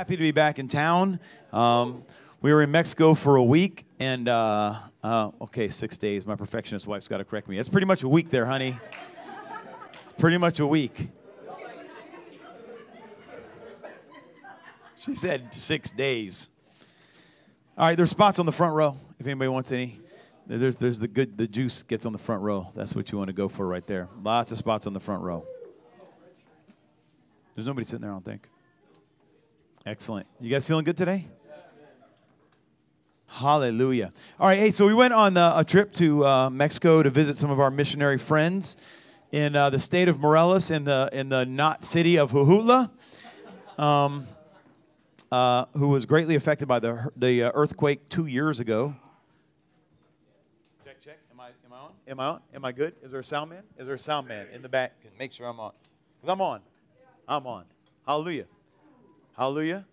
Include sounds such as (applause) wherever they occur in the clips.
happy to be back in town. Um, we were in Mexico for a week, and uh, uh, okay, six days. My perfectionist wife's got to correct me. It's pretty much a week there, honey. It's pretty much a week. She said six days. All right, there's spots on the front row if anybody wants any. There's, there's the good, the juice gets on the front row. That's what you want to go for right there. Lots of spots on the front row. There's nobody sitting there, I don't think. Excellent. You guys feeling good today? Hallelujah. All right, hey, so we went on uh, a trip to uh, Mexico to visit some of our missionary friends in uh, the state of Morelos in the, in the not city of Jojutla, um, uh, who was greatly affected by the, the uh, earthquake two years ago. Check, check. Am I, am I on? Am I on? Am I good? Is there a sound man? Is there a sound man in the back? Make sure I'm on. Because I'm on. I'm on. Hallelujah. Hallelujah.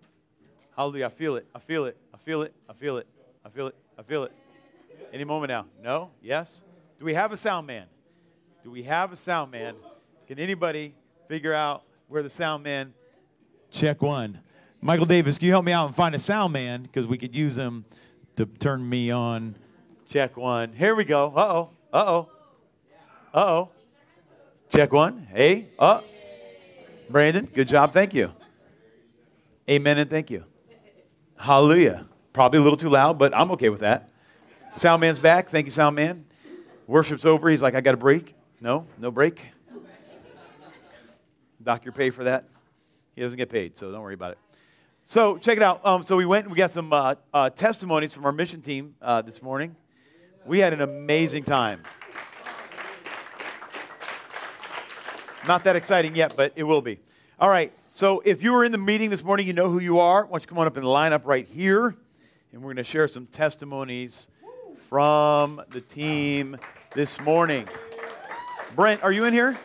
Hallelujah. I feel it. I feel it. I feel it. I feel it. I feel it. I feel it. Any moment now. No? Yes? Do we have a sound man? Do we have a sound man? Can anybody figure out where the sound man? Check one. Michael Davis, can you help me out and find a sound man? Because we could use him to turn me on. Check one. Here we go. Uh oh. Uh oh. Uh oh. Check one. Hey. Uh. Brandon, good job. Thank you. Amen and thank you. Hallelujah. Probably a little too loud, but I'm okay with that. Sound man's back. Thank you, sound man. Worship's over. He's like, I got a break. No, no break. Doc, you're paid for that. He doesn't get paid, so don't worry about it. So check it out. Um, so we went and we got some uh, uh, testimonies from our mission team uh, this morning. We had an amazing time. Not that exciting yet, but it will be. All right. So if you were in the meeting this morning, you know who you are. Why don't you come on up and line up right here? And we're going to share some testimonies from the team this morning. Brent, are you in here?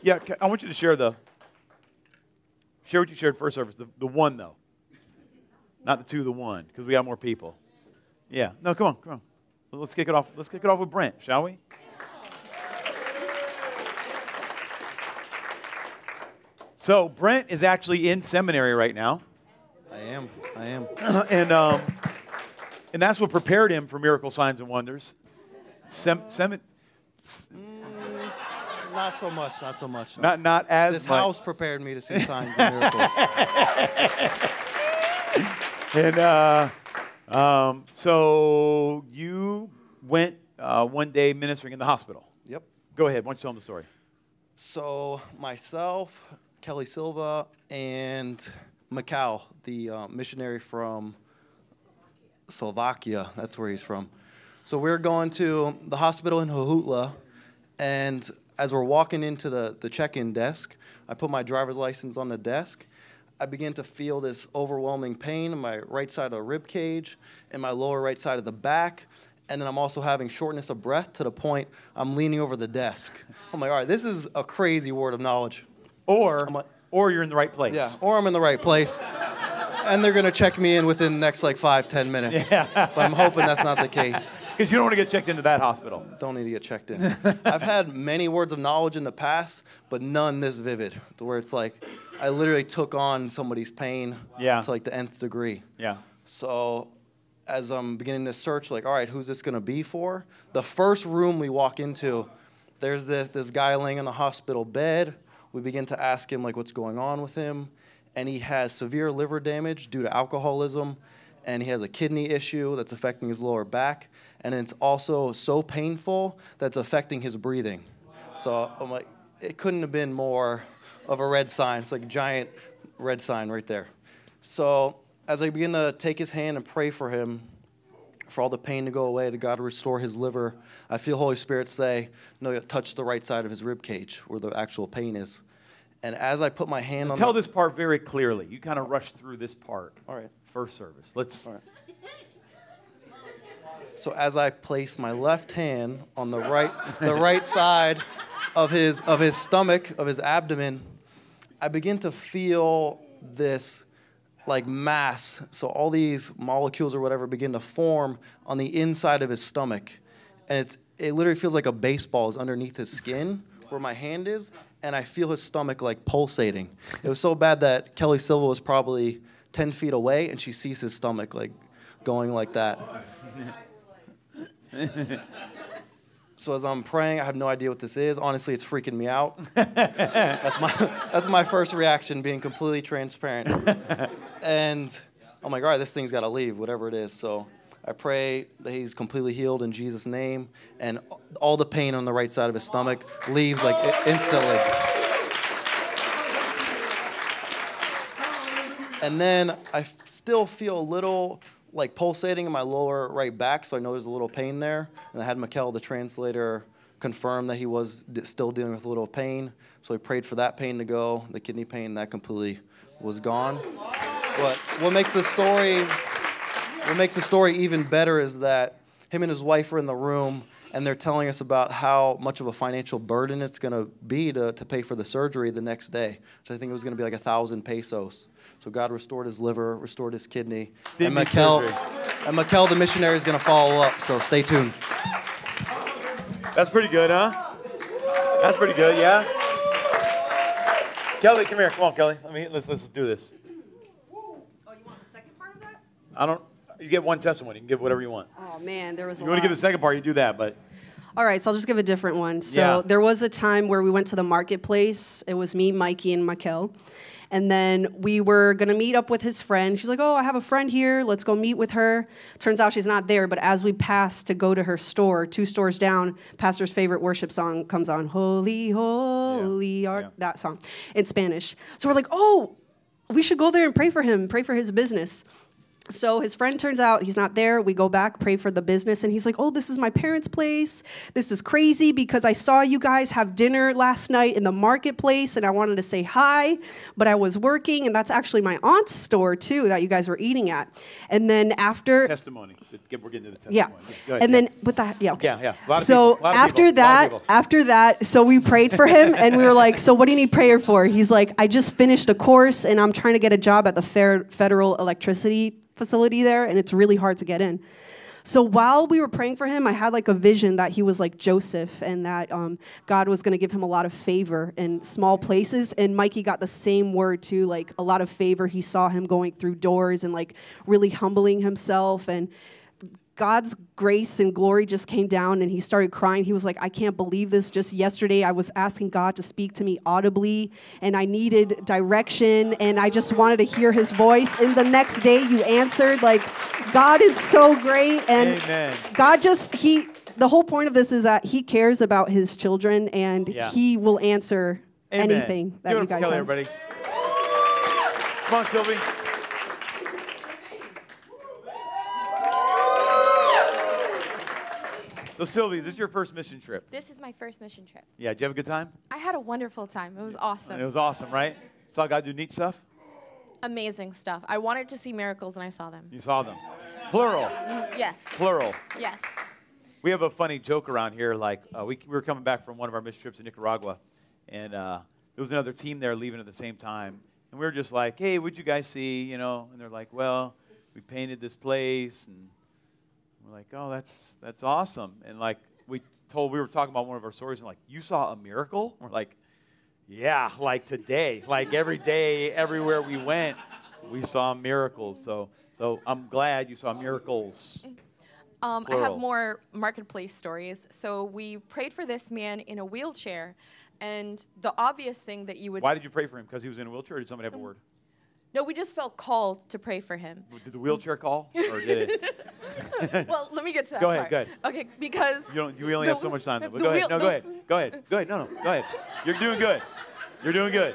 Yeah, I want you to share the share what you shared first service. The, the one though, not the two, the one, because we got more people. Yeah. No, come on, come on. Let's kick it off. Let's kick it off with Brent, shall we? So Brent is actually in seminary right now. I am. I am. (clears throat) and um, and that's what prepared him for miracle signs and wonders. Sem, sem, Mm, not so much. Not so much. no. not not as this much. house prepared me to see signs and miracles. (laughs) And uh, um, so you went uh, one day ministering in the hospital. yep. Go ahead. Why don't you tell them the story? So myself, Kelly Silva, and Macau, the uh, missionary from Slovakia. That's where he's from. So we're going to the hospital in Jojutla, and as we're walking into the, the check-in desk, I put my driver's license on the desk. I begin to feel this overwhelming pain in my right side of the rib cage, and my lower right side of the back, and then I'm also having shortness of breath to the point I'm leaning over the desk. I'm like, all right, this is a crazy word of knowledge. Or like- or you're in the right place. Yeah, or I'm in the right place. And they're gonna check me in within the next like five, ten minutes. But I'm hoping that's not the case. (laughs) Because you don't want to get checked into that hospital. Don't need to get checked in. I've had many words of knowledge in the past, but none this vivid, to where it's like I literally took on somebody's pain Yeah. to like the nth degree. Yeah. So as I'm beginning to search, like, all right, who's this gonna be for? The first room we walk into, there's this this guy laying in a hospital bed. We begin to ask him like what's going on with him, and he has severe liver damage due to alcoholism, and he has a kidney issue that's affecting his lower back, and it's also so painful that's affecting his breathing. So I'm like, it couldn't have been more of a red sign. It's like a giant red sign right there. So as I begin to take his hand and pray for him, for all the pain to go away, to God to restore his liver, I feel Holy Spirit say, No, touch the right side of his rib cage where the actual pain is. And as I put my hand on Tell the, this part very clearly. You kind of rushed through this part. All right. First service. Let's. All right. So as I place my left hand on the right the right side of his of his stomach, of his abdomen, I begin to feel this like mass. So all these molecules or whatever begin to form on the inside of his stomach. And it's it literally feels like a baseball is underneath his skin where my hand is, and I feel his stomach like pulsating. It was so bad that Kelly Silva was probably 10 feet away, and she sees his stomach like going like that. (laughs) so as I'm praying, I have no idea what this is. Honestly, it's freaking me out. (laughs) that's my that's my first reaction, being completely transparent. and I'm like, all right, this thing's got to leave, whatever it is. So I pray that he's completely healed in Jesus' name, and all the pain on the right side of his stomach leaves like instantly. And then I still feel a little like pulsating in my lower right back, so I know there's a little pain there. And I had Mikel, the translator, confirm that he was still dealing with a little pain. So we prayed for that pain to go, the kidney pain, that completely was gone. But what makes the story, what makes the story even better is that him and his wife are in the room and they're telling us about how much of a financial burden it's going to be to, to pay for the surgery the next day. So I think it was going to be like a thousand pesos. So God restored his liver, restored his kidney. Didn't and need Mikel, and Mikel, the missionary, is going to follow up. So stay tuned. That's pretty good, huh? That's pretty good, yeah. Kelly, come here. Come on, Kelly. Let me let's let's do this. Oh, you want the second part of that? I don't. You get one testimony. You can give whatever you want. Oh man, there was a You want to give the second part, you do that. But All right, so I'll just give a different one. So Yeah. there was a time where we went to the marketplace. It was me, Mikey, and Mikel. And then we were gonna meet up with his friend. She's like, "Oh, I have a friend here. Let's go meet with her." Turns out she's not there. But as we pass to go to her store, two stores down, Pastor's favorite worship song comes on, "Holy, Holy Art," Yeah. that song in Spanish. So we're like, "Oh, we should go there and pray for him, pray for his business." So his friend turns out he's not there. We go back, pray for the business, and he's like, "Oh, this is my parents' place. This is crazy because I saw you guys have dinner last night in the marketplace, and I wanted to say hi, but I was working, and that's actually my aunt's store too that you guys were eating at." And then after, testimony. We're getting to the yeah, testimony. Go ahead, and yeah. then but that, yeah, okay. Yeah, yeah. A lot of so people, a lot of after people, a lot of that, after that, so we prayed for him, and we were like, "So what do you need prayer for?" He's like, "I just finished a course, and I'm trying to get a job at the federal electricity facility there, and it's really hard to get in." So while we were praying for him, I had like a vision that he was like Joseph, and that um, God was going to give him a lot of favor in small places. And Mikey got the same word too, like a lot of favor. He saw him going through doors and like really humbling himself and. God's grace and glory just came down and he started crying. He was like, I can't believe this. Just yesterday, I was asking God to speak to me audibly and I needed direction and I just wanted to hear his voice. And the next day, you answered. Like, God is so great. And Amen. God just, he, the whole point of this is that he cares about his children and Yeah. he will answer Amen. anything that Give you guys have. everybody. Come on, Sylvie. So, Sylvie, this is your first mission trip. This is my first mission trip. Yeah, did you have a good time? I had a wonderful time. It was awesome. It was awesome, right? Saw God do neat stuff? Amazing stuff. I wanted to see miracles and I saw them. You saw them. Plural. Yes. Plural. Yes. We have a funny joke around here. Like, uh, we, we were coming back from one of our mission trips to Nicaragua, and uh, there was another team there leaving at the same time. And we were just like, hey, what'd you guys see? You know, and they're like, well, we painted this place. And we're like, oh, that's, that's awesome. And like, we told, we were talking about one of our stories, and like, you saw a miracle? We're like, yeah, like today. Like every day, everywhere we went, we saw miracles. So, so I'm glad you saw miracles. Um, I have more marketplace stories. So we prayed for this man in a wheelchair, and the obvious thing that you would. Why did you pray for him? Because he was in a wheelchair, or did somebody have a word? No, we just felt called to pray for him. Did the wheelchair call, or did it? (laughs) well, let me get to that Go ahead, part. go ahead. Okay, because You don't. You only the have so much time. Though. But the go ahead. wheel- No, go ahead. Go ahead. Go ahead. No, no. Go ahead. You're doing good. You're doing good.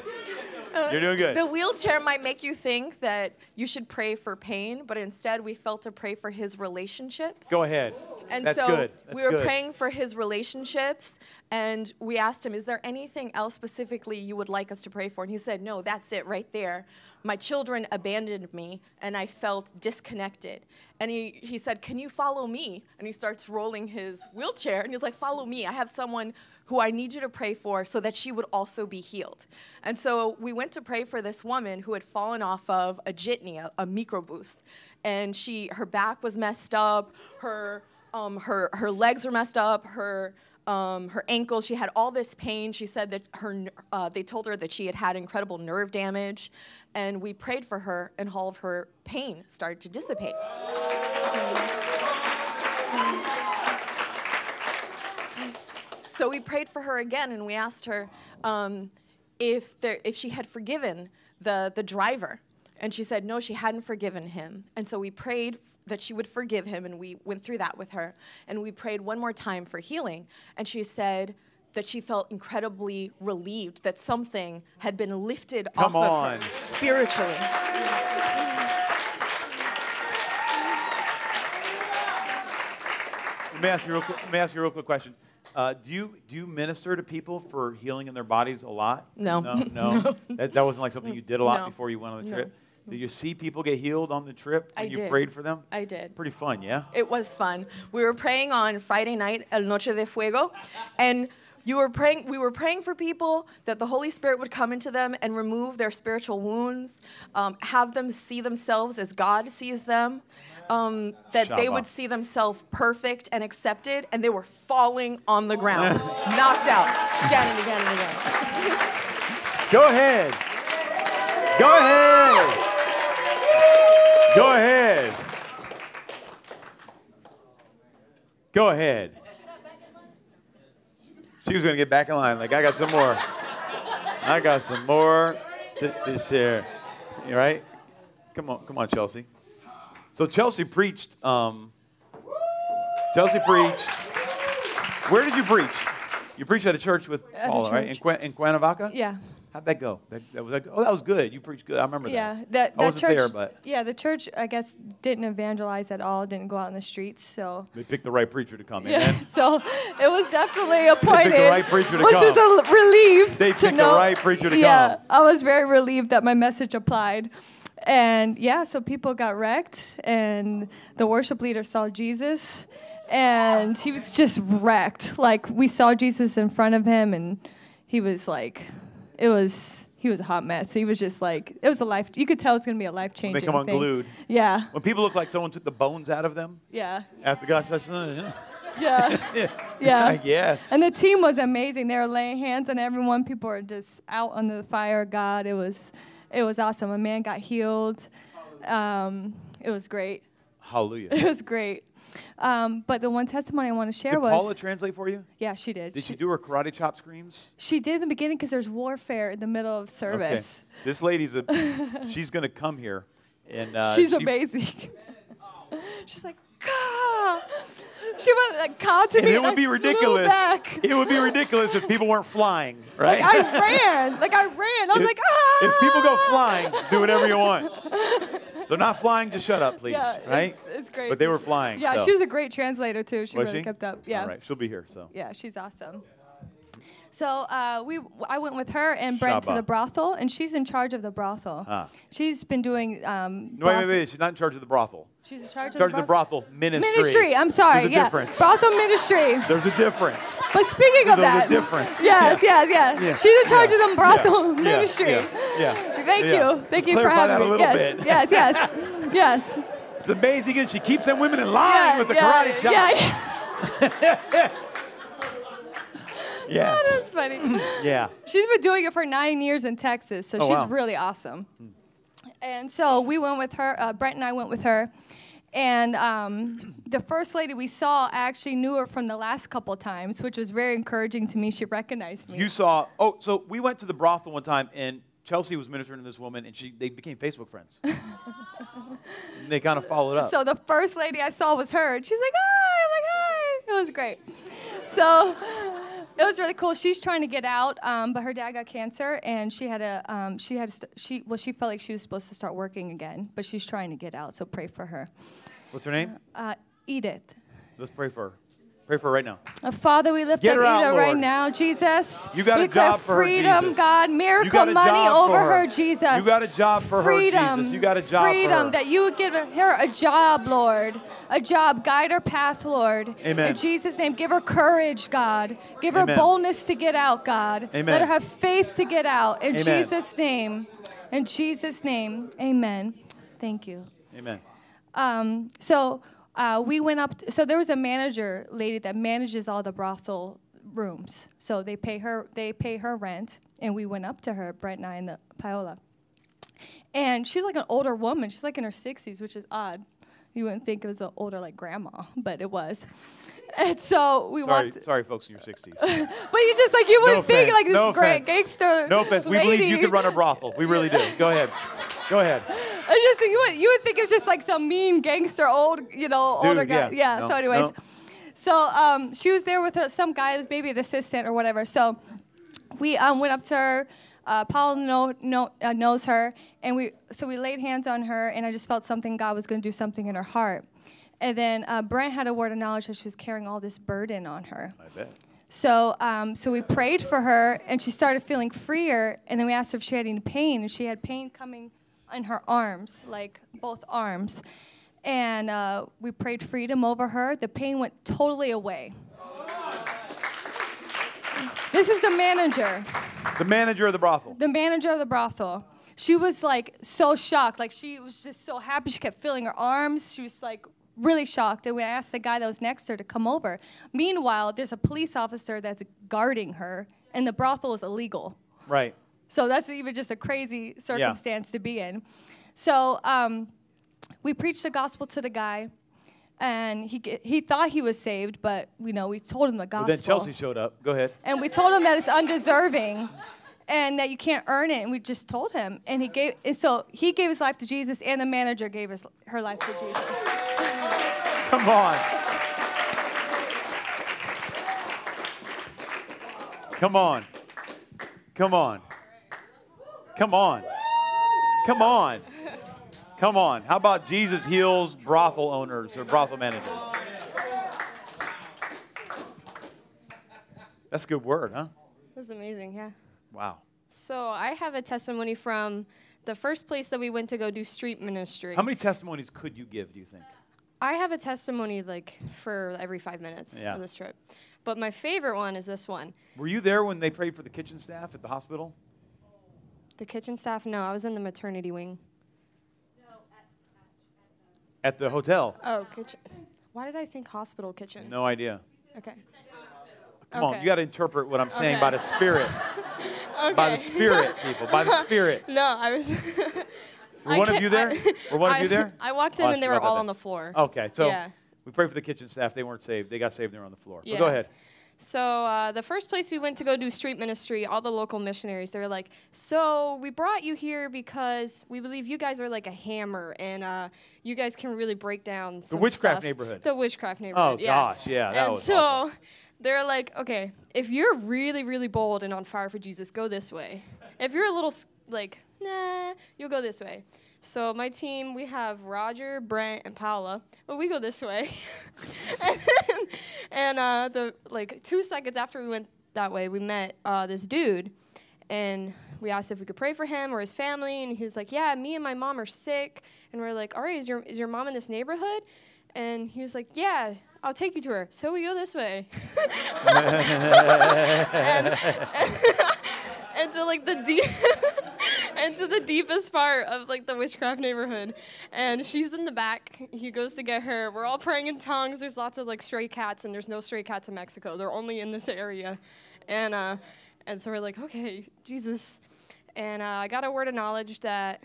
(laughs) You're doing good. The wheelchair might make you think that you should pray for pain, but instead we felt to pray for his relationships. Go ahead. And That's so good. That's we were good. praying for his relationships, and we asked him, Is there anything else specifically you would like us to pray for? And he said, No, that's it right there. My children abandoned me, and I felt disconnected. And he, he said, Can you follow me? And he starts rolling his wheelchair, and he's like, Follow me. I have someone who I need you to pray for so that she would also be healed. And so we went to pray for this woman who had fallen off of a jitney, a, a microboost. And she, her back was messed up, her um, her her legs were messed up, her um, her ankle. She had all this pain. She said that her, uh, they told her that she had had incredible nerve damage, and we prayed for her, and all of her pain started to dissipate. So we prayed for her again, and we asked her um, if there, if she had forgiven the the driver, and she said no, she hadn't forgiven him. And so we prayed that she would forgive him, and we went through that with her. And we prayed one more time for healing, and she said that she felt incredibly relieved that something had been lifted Come off on. of her spiritually. Let me ask you real quick, let me ask you a real quick question. Uh, do you do you minister to people for healing in their bodies a lot? No. (laughs) No. No. That, that wasn't like something you did a lot No. before you went on the No. trip. Did you see people get healed on the trip I you did. prayed for them? I did. Pretty fun, yeah. It was fun. We were praying on Friday night, El Noche de Fuego, and you were praying. We were praying for people that the Holy Spirit would come into them and remove their spiritual wounds, um, have them see themselves as God sees them, um, that they Shabbat. would see themselves perfect and accepted, and they were falling on the ground, (laughs) knocked out again and again and again. (laughs) Go ahead. Go ahead. Go ahead. Go ahead. She was going to get back in line. Like, I got some more. I got some more to, to share. You right? Come on, come on, Chelsea. So Chelsea preached. Um, Chelsea preached. Where did you preach? You preached at a church with At Paula, right? In, church. In Cuernavaca? Yeah. How'd that go? That, that was that, oh, that was good. You preached good. I remember Yeah, that. that, I that wasn't church. there, but yeah, the church I guess didn't evangelize at all. Didn't go out in the streets. So they picked the right preacher to come in. yeah, (laughs) so it was definitely appointed. They picked the right preacher to which come. was a relief. They to picked the know. right preacher to yeah, come. I was very relieved that my message applied. And yeah, so people got wrecked, and the worship leader saw Jesus, and he was just wrecked. Like we saw Jesus in front of him, and he was like, it was he was a hot mess. He was just like it was a life. You could tell it's gonna be a life changing. They come unglued. Yeah, When people look like someone took the bones out of them yeah, after God touched them. yeah, yeah. (laughs) yes. And the team was amazing. They were laying hands on everyone. People were just out on the fire of God. It was, it was awesome. A man got healed. Um, it was great. Hallelujah. (laughs) It was great. Um, but the one testimony I want to share Did was, Paula translate for you? yeah, she did. Did she, you do her karate chop screams? she did in the beginning because there's warfare in the middle of service. Okay. This lady's a. (laughs) she's gonna come here, and uh, She's she- amazing. (laughs) She's like, God. She went like, God to And me. it would be ridiculous. It would be ridiculous if people weren't flying, right? Like I ran. Like I ran. I was if, like, ah. if people go flying, do whatever you want. They're not flying, just shut up, please. Yeah, right? It's, it's great. But they were flying. Yeah, so. she was a great translator too. She Was really she? kept up. Yeah. All right, she'll be here. So. Yeah, she's awesome. So uh, we, I went with her and Brent to the brothel, and she's in charge of the brothel. Ah. She's been doing. Um, No, wait, wait, wait. She's not in charge of the brothel. She's in charge, In charge of the brothel ministry. Ministry. I'm sorry. There's a yeah, difference. brothel ministry. There's a difference. But speaking of There's that, there's a difference. Yes, Yeah. yes, yes. Yeah. She's in charge Yeah. of the brothel Yeah. (laughs) Ministry. Yeah. yeah. Thank you. Thank Let's you for having a me. little yes, bit. yes, yes, (laughs) yes. It's amazing, and she keeps them women in line with the karate chop. Yeah, (laughs) (laughs) yeah. That's funny. (laughs) Yeah. She's been doing it for nine years in Texas, so Oh, she's wow. really awesome. And so we went with her. Uh, Brent and I went with her, and um, the first lady we saw I actually knew her from the last couple times, which was very encouraging to me. She recognized me. You saw. Oh, so we went to the brothel one time, and Chelsea was ministering to this woman, and she they became Facebook friends. (laughs) they kind of followed up. So the first lady I saw was her. and She's like, hi, I'm like, hi. It was great. So it was really cool. She's trying to get out, um, but her dad got cancer, and she had a um, she had st- she well she felt like she was supposed to start working again, but she's trying to get out. So pray for her. What's her name? Uh, Edith. Let's pray for her. Pray for her right now. Uh, Father, we lift Get up her Edith right now, Jesus. You got we a job for her, freedom, Jesus. God, You miracle got a money job over for her. her. Jesus. You got a job for her, freedom, Jesus. You got a job for freedom, her. that you would give her a job, Lord, a job, guide her path, Lord. Amen. In Jesus' name, give her courage, God. Give her Amen. boldness to get out, God. Amen. Let her have faith to get out. In Amen. Jesus' name. In Jesus' name. Amen. Thank you. Amen. Um, so uh, we went up. so there was a manager lady that manages all the brothel rooms. So they pay her they pay her rent, and we went up to her, Brent and I, and the Paola. And she's like an older woman. She's like in her 60s, which is odd. You wouldn't think it was an older like grandma, but it was. And so we Sorry, walked. sorry, folks in your 60s. But you just like you No would think offense, like this no great offense. gangster. No offense. We believe you could run a brothel. We really do. Go ahead. Go ahead. (laughs) It's just you would you would think it was just like some mean gangster old you know Dude, older guy. yeah. Yeah. No, so anyways, no. so um, she was there with her, some guy, maybe an assistant or whatever. So we um, went up to her. Uh, Paul know, know, uh, knows her, and we so we laid hands on her, and I just felt something God was going to do something in her heart. And then uh, Brent had a word of knowledge that she was carrying all this burden on her. I bet. So, um, so we prayed for her, and she started feeling freer. And then we asked her if she had any pain, and she had pain coming in her arms, like both arms. And uh, we prayed freedom over her. The pain went totally away. This is the manager, The manager of the brothel. the manager of the brothel. She was like so shocked, like she was just so happy. She kept feeling her arms. She was like really shocked. And we asked the guy that was next to her to come over. Meanwhile, there's a police officer that's guarding her, and the brothel is illegal. Right. So that's even just a crazy circumstance to be in. So um, we preached the gospel to the guy, and he he thought he was saved, but you know we told him the gospel. then Chelsea showed up. Go ahead. and we told him that it's undeserving, and that you can't earn it. And we just told him, and he gave. And so he gave his life to Jesus, and the manager gave his her life to Jesus. Come on. Come on. Come on. Come on. Come on. Come on. How about Jesus heals brothel owners or brothel managers? That's a good word, huh? That's amazing, yeah. Wow. So I have a testimony from the first place that we went to go do street ministry. How many testimonies could you give, do you think? I have a testimony like for every five minutes Yeah. on this trip. But my favorite one is this one. Were you there when they prayed for the kitchen staff at the hospital? The kitchen staff, no, I was in the maternity wing. At the hotel? Oh, kitchen. Why did I think hospital kitchen? No idea. Okay. Come on, you got to interpret what I'm saying Okay. by the Spirit. (laughs) By the Spirit, people. By the Spirit. (laughs) No, I was. (laughs) Were one of (laughs) you there? Were one of you there? I walked in I'll and they were all on the floor. Okay, so Yeah. we prayed for the kitchen staff. They weren't saved. They got saved. They were on the floor. But go ahead. So uh, the first place we went to go do street ministry, all the local missionaries, they were like, "So we brought you here because we believe you guys are like a hammer, and uh, you guys can really break down some witchcraft stuff." neighborhood. The witchcraft neighborhood. Oh, yeah. gosh, yeah, that and was so (laughs) they're like, "Okay, if you're really, really bold and on fire for Jesus, go this way. If you're a little like, nah, you'll go this way." So my team, we have Roger, Brent, and Paula. Well, we go this way. and (laughs) and uh, the like two seconds after we went that way, we met uh, this dude, and we asked if we could pray for him or his family, and he was like, "Yeah, me and my mom are sick." And we're like, "All right, is your is your mom in this neighborhood?" And he was like, "Yeah, I'll take you to her." So we go this way. (laughs) and, (laughs) and to like the deep (laughs) and to the deepest part of like the witchcraft neighborhood. And she's in the back. He goes to get her. We're all praying in tongues. There's lots of like stray cats and there's no stray cats in mexico. They're only in this area. And uh and so we're like okay jesus. And uh, i got a word of knowledge that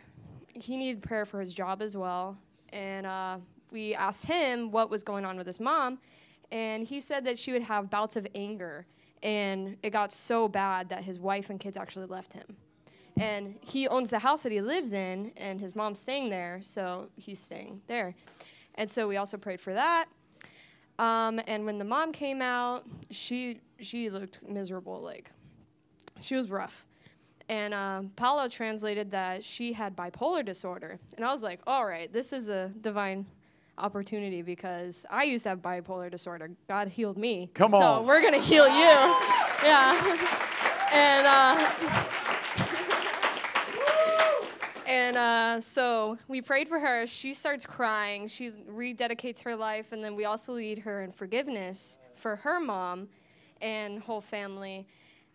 he needed prayer for his job as well. And uh, we asked him what was going on with his mom. And he said that she would have bouts of anger and it got so bad that his wife and kids actually left him. And he owns the house that he lives in and his mom's staying there so he's staying there. And so we also prayed for that. Um, and when the mom came out she she looked miserable like she was rough. And um, Paulo translated that she had bipolar disorder. And I was like, all right, this is a divine opportunity because I used to have bipolar disorder. God healed me. Come so on. we're going to heal you. (laughs) yeah. and uh, and uh, so we prayed for her. She starts crying. She rededicates her life. And then we also lead her in forgiveness for her mom and whole family.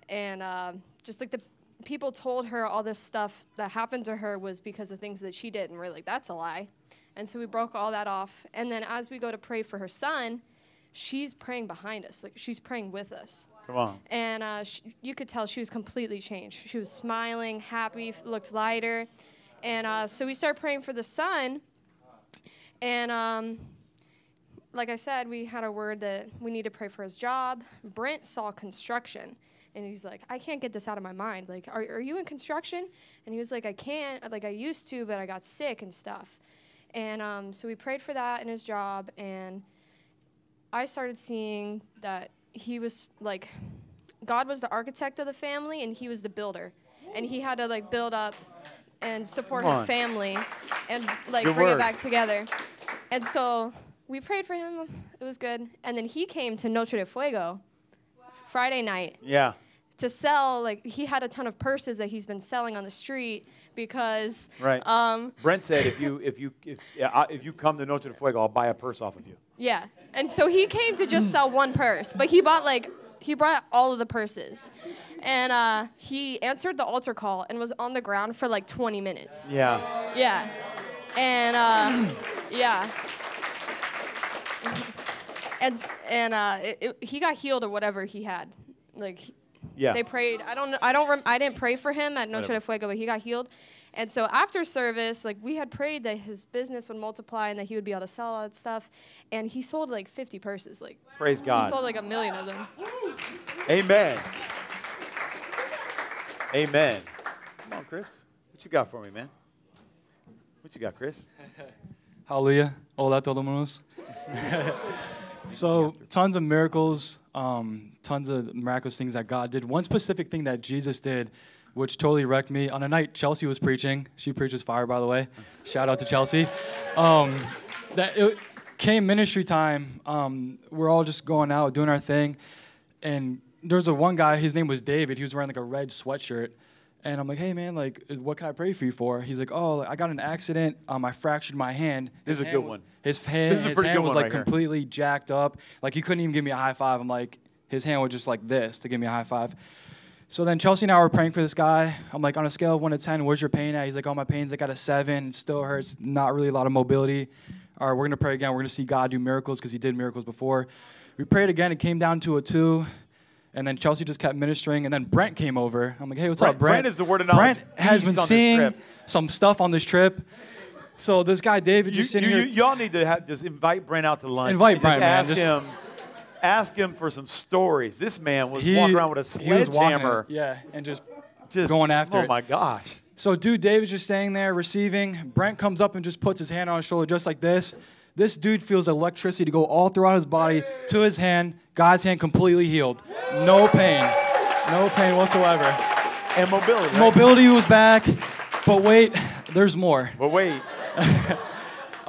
And uh, just like the people told her all this stuff that happened to her was because of things that she did. And we're like, that's a lie. And so we broke all that off. And then as we go to pray for her son, she's praying behind us. Like she's praying with us. Come on. and uh, sh- you could tell she was completely changed. She was smiling, happy, looked lighter, and uh, so we start praying for the son. And um, like I said, we had a word that we need to pray for his job. Brent saw construction, and he's like, "I can't get this out of my mind. Like, are, are you in construction?" And he was like, "I can't. Like, I used to, but I got sick and stuff." And um, so we prayed for that in his job, and I started seeing that he was like, God was the architect of the family, and he was the builder, and he had to like build up and support his family and like bring word. it back together. And so we prayed for him. It was good. And then he came to Noche de Fuego Friday night Yeah. To sell. Like he had a ton of purses that he's been selling on the street because Right. um, Brent said, if you if you if yeah, I- if you come to Noche de Fuego, I'll buy a purse off of you. Yeah. And so he came to just sell one purse, but he bought like he brought all of the purses. And uh, he answered the altar call and was on the ground for like 20 minutes. Yeah. Yeah. And uh, yeah. And and uh, it, it, he got healed or whatever he had. Like Yeah. they prayed. I don't. I don't. Rem- I didn't pray for him at Noche Whatever. de Fuego, but he got healed. And so after service, like we had prayed that his business would multiply and that he would be able to sell all that stuff. And he sold like 50 purses. Like Praise God. he sold like a million of them. Amen. Amen. Come on, Chris. What you got for me, man? What you got, Chris? (laughs) Hallelujah. Hola a todo mundo. (laughs) so, tons of miracles, um, tons of miraculous things that God did. One specific thing that Jesus did, which totally wrecked me. On a night Chelsea was preaching, she preaches fire, by the way. Shout out to Chelsea. Um, that it came ministry time. Um, we're all just going out doing our thing, and there was a one guy. His name was David. He was wearing like a red sweatshirt. And I'm like, hey man, like, what can I pray for you for? He's like, oh, I got an accident. Um, I fractured my hand. This is a hand good one. His hand, This is a his hand was like right completely jacked up. Like he couldn't even give me a high five. I'm like, his hand was just like this to give me a high five. So then Chelsea and I were praying for this guy. I'm like, on a scale of one to ten, where's your pain at? He's like, oh, my pain's like at a seven. It still hurts. Not really a lot of mobility. All right, we're gonna pray again. We're gonna see God do miracles because He did miracles before. We prayed again. It came down to a two. And then Chelsea just kept ministering, and then Brent came over. I'm like, "Hey, what's Brent- up, Brent?" Brent is the word of knowledge Brent has beast been seeing some stuff on this trip. So this guy David You, just sitting you, here. y'all need to have, just invite Brent out to lunch. Invite Brent, man, ask just- him. Ask him for some stories. This man was he, walking around with a sledgehammer, yeah, and just just going after Oh it. my gosh! So, dude, David's just staying there receiving. Brent comes up and just puts his hand on his shoulder just like this. This dude feels electricity to go all throughout his body to his hand. Guy's hand completely healed. No pain. No pain whatsoever. And mobility. Right? Mobility was back. But wait, there's more. But wait, (laughs)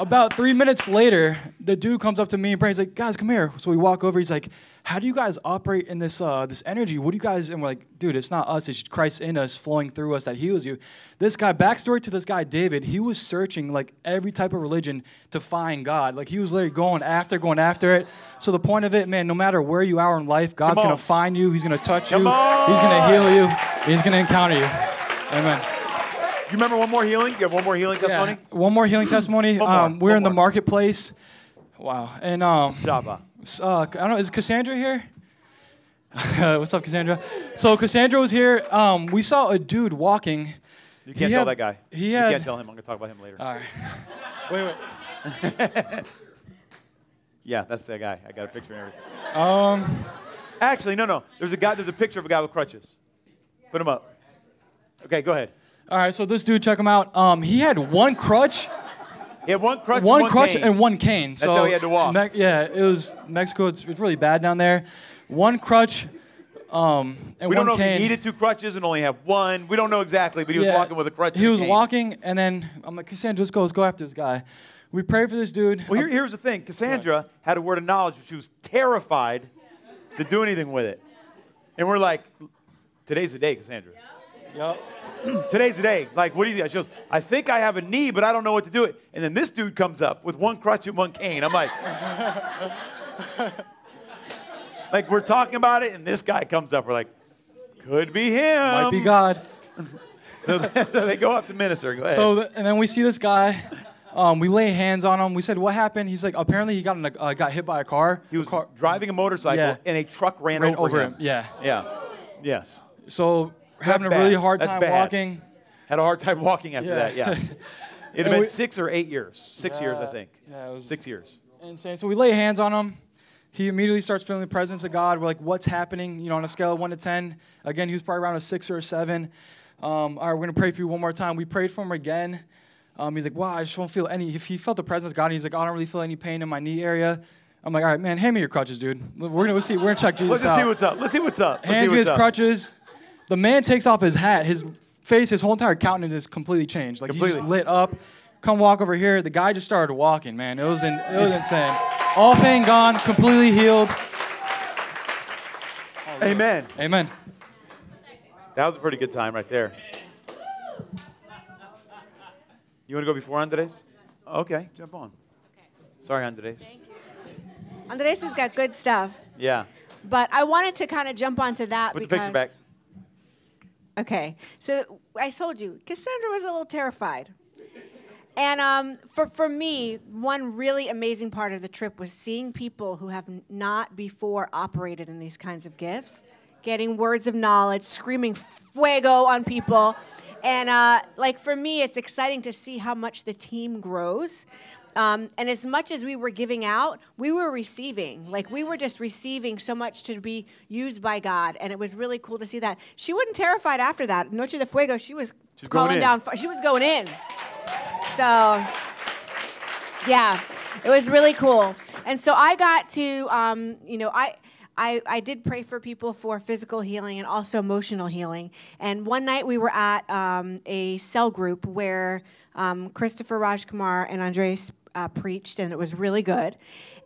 About three minutes later, the dude comes up to me and prays like, "Guys, come here." So we walk over. He's like, "How do you guys operate in this uh, this energy? What do you guys?" And we're like, "Dude, it's not us. It's Christ in us, flowing through us that heals you." This guy, backstory to this guy, David, he was searching like every type of religion to find God. Like he was literally going after, going after it. So the point of it, man, no matter where you are in life, God's gonna find you. He's gonna touch Come you. on. He's gonna heal you. He's gonna encounter you. Amen. You remember one more healing? You have one more healing testimony? Yeah. One more healing testimony. More, Um, we're in the more. marketplace. Wow. And um, Shaba. uh, I don't know. Is Cassandra here? (laughs) What's up, Cassandra? So Cassandra was here. Um, we saw a dude walking. You can't tell that guy. he you had- can't tell him. I'm gonna talk about him later. All right. (laughs) Wait, wait. yeah, that's that guy. I got a picture and everything. Um, Actually, no, no. There's a guy. There's a picture of a guy with crutches. Put him up. Okay, go ahead. All right. So this dude, check him out. Um, he had one crutch, He had one crutch. one, and one crutch, cane. and one cane. That's so how he had to walk. Me- yeah, it was Mexico. It's, it's really bad down there. One crutch, um, and We one don't know cane. if he needed two crutches and only have one. We don't know exactly, but he was Yeah, walking with a crutch. He was cane. walking, and then I'm like, Cassandra, let's go, let's go after this guy. We pray for this dude. Well, here, here's the thing. Cassandra had a word of knowledge, but she was terrified to do anything with it. And we're like, today's the day, Cassandra. Yup. (clears throat) Today's the day. Like, what do you think? She goes, I think I have a knee, but I don't know what to do it. And then this dude comes up with one crutch and one cane. I'm like, (laughs) like we're talking about it, and this guy comes up. We're like, could be him. Might be God. (laughs) So they go up to minister. Go ahead. So, th- and then we see this guy. Um, we lay hands on him. We said, "What happened?" He's like, "Apparently, he got in a, uh, got hit by a car." He was car, driving a motorcycle Yeah. and a truck ran, ran over, over him. him. Yeah. Yeah. Yes. So having a bad. really hard That's time bad. walking. Had a hard time walking after Yeah. that. Yeah. (laughs) It'd have been six or eight years. Six years, I think. Yeah, it was- six years. insane. So we lay hands on him. He immediately starts feeling the presence of God. We're like, what's happening? You know, on a scale of one to 10. Again, he was probably around a six or a seven. Um, all right, we're going to pray for you one more time. We prayed for him again. Um, he's like, wow, I just don't feel any. If he felt the presence of God, he's like, I don't really feel any pain in my knee area. I'm like, all right, man, hand me your crutches, dude. We're going to we'll see. We're going to check (laughs) Jesus Let's just out. see what's up. Let's see what's up. Let's hands me his up. crutches. The man takes off his hat. His face, his whole entire countenance is completely changed. Like he's Completely. just lit up. Come walk over here. The guy just started walking, man. It was in, it was insane. All pain gone, completely healed. Amen. Amen. That was a pretty good time right there. You want to go before Andres? Okay, jump on. Sorry, Andres. Andres has got good stuff, Yeah. but I wanted to kind of jump onto that Put the because. Okay, so I told you, Cassandra was a little terrified. And um, for, for me, one really amazing part of the trip was seeing people who have not before operated in these kinds of gifts, getting words of knowledge, screaming fuego on people. And uh, like for me, it's exciting to see how much the team grows. Um, and as much as we were giving out, we were receiving. Like we were just receiving so much to be used by God, and it was really cool to see that. She wasn't terrified after that. Noche de Fuego, she was She's going calling in. down. She was going in. So, yeah, it was really cool. And so I got to, um, you know, I. I, I did pray for people for physical healing and also emotional healing. And one night we were at um, a cell group where um, Christopher Rajkumar and Andres uh, preached, and it was really good.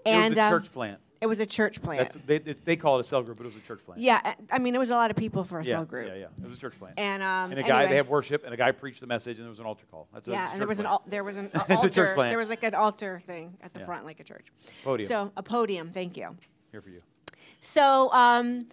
And it was a um, church plant. It was a church plant. That's, they, they- call it a cell group, but it was a church plant. yeah, I- I mean, it was a lot of people for a yeah, cell group. Yeah, yeah. It was a church plant. And um, and a guy, anyway. they have worship, and a guy preached the message, and there was an altar call. That's a, Yeah, a and there was an plant. al- there was an (laughs) It's a altar. church plant. There was like an altar thing at the Yeah. front, like a church. Podium. So a podium. Thank you. Here for you. So um,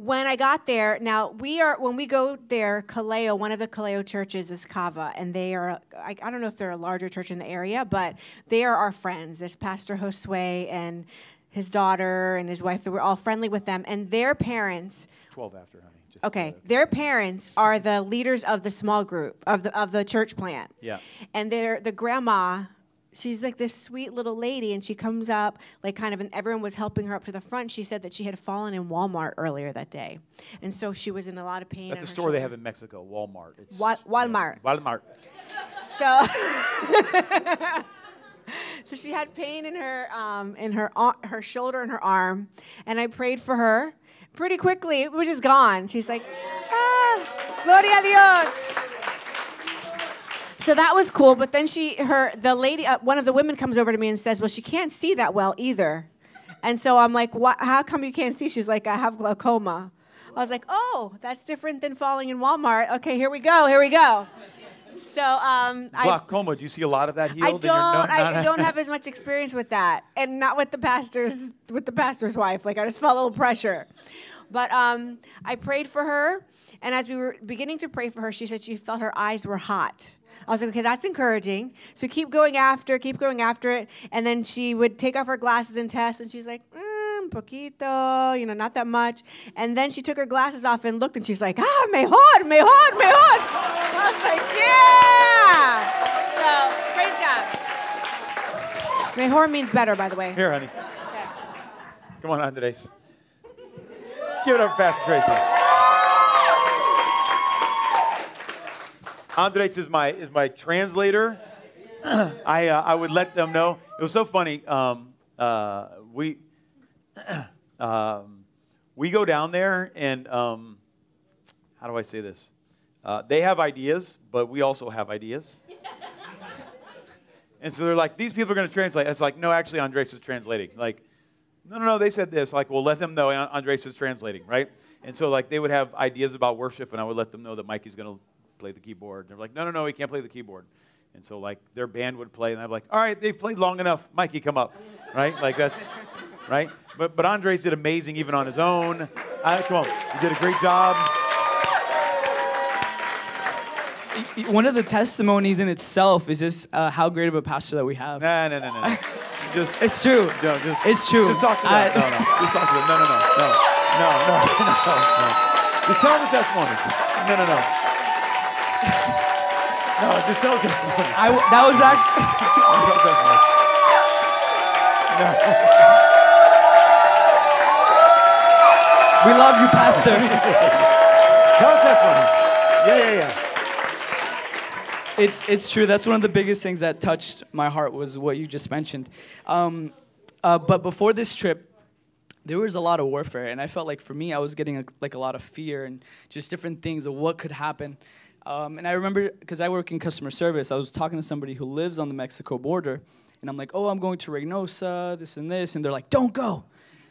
when I got there, now we are when we go there, Kaleo, one of the Kaleo churches is Kava, and they are I, I don't know if they're a larger church in the area, but they are our friends. There's Pastor Josue and his daughter and his wife. We're all friendly with them, and their parents. It's 12 after, honey. Just, Okay, uh, their parents are the leaders of the small group of the of the church plant. Yeah. And they're the grandma. She's like this sweet little lady, and she comes up like kind of, and everyone was helping her up to the front. She said that she had fallen in Walmart earlier that day, and so she was in a lot of pain. That's a store they have in Mexico, Walmart. It's, Wa- Walmart. Yeah, Walmart. So, (laughs) so she had pain in her um, in her her shoulder and her arm, and I prayed for her. Pretty quickly, it was just gone. She's like, ah, gloria a Dios. So that was cool. But then she, her, the lady, uh, one of the women comes over to me and says, "Well, she can't see that well either." And so I'm like, "What? How come you can't see?" She's like, "I have glaucoma." I was like, "Oh, that's different than falling in Walmart." Okay, here we go. Here we go. So um, I, Glaucoma, do you see a lot of that healed? I don't. I not- (laughs) don't have as much experience with that, and not with the pastor's with the pastor's wife. Like I just felt a little pressure, but um, I prayed for her, and as we were beginning to pray for her, she said she felt her eyes were hot. I was like, okay, that's encouraging. So keep going after, keep going after it, and then she would take off her glasses and test, and she's like. Mm, poquito, you know, not that much. And then she took her glasses off and looked, and she's like, ah, mejor, mejor, mejor. I was like, yeah. So praise God. Mejor means better, by the way. Here, honey. Come on, Andres. Give it up for Pastor Tracy. Andres is my is my translator. (clears throat) I uh, I would let them know. It was so funny. Um, uh, we (clears throat) um, we go down there and um, how do I say this? Uh, they have ideas, but we also have ideas. (laughs) And so they're like, these people are going to translate. It's like, no, actually, Andres is translating. Like, no, no, no, they said this. Like, well, let them know Andres is translating, right? And so, like, they would have ideas about worship, and I would let them know that Mikey's going to play the keyboard. And they're like, no, no, no, he can't play the keyboard. And so, like, their band would play, and be like, all right, they've played long enough. Mikey, come up, right? Like, that's, right? But, but Andres did amazing even on his own. Uh, come on, you did a great job. one of the testimonies in itself is just uh, how great of a pastor that we have. Nah, no, no, no. no. Just, It's true. no, just, It's true. Just talk to them. I- no, no. Just talk to them. No, no, no, no, no, (laughs) no, no, no. Just tell them the testimonies. No, no, no. No, just tell testimonies. I that was actually. Tell the testimonies. (laughs) No. we love you, Pastor. (laughs) Tell the testimonies. Yeah, yeah, yeah. It's it's true. That's one of the biggest things that touched my heart was what you just mentioned. Um, uh, but before this trip, there was a lot of warfare, and I felt like for me, I was getting a, like a lot of fear and just different things of what could happen. Um, and I remember because I work in customer service, I was talking to somebody who lives on the Mexico border, and I'm like, "Oh, I'm going to Reynosa, this and this," and they're like, "Don't go,"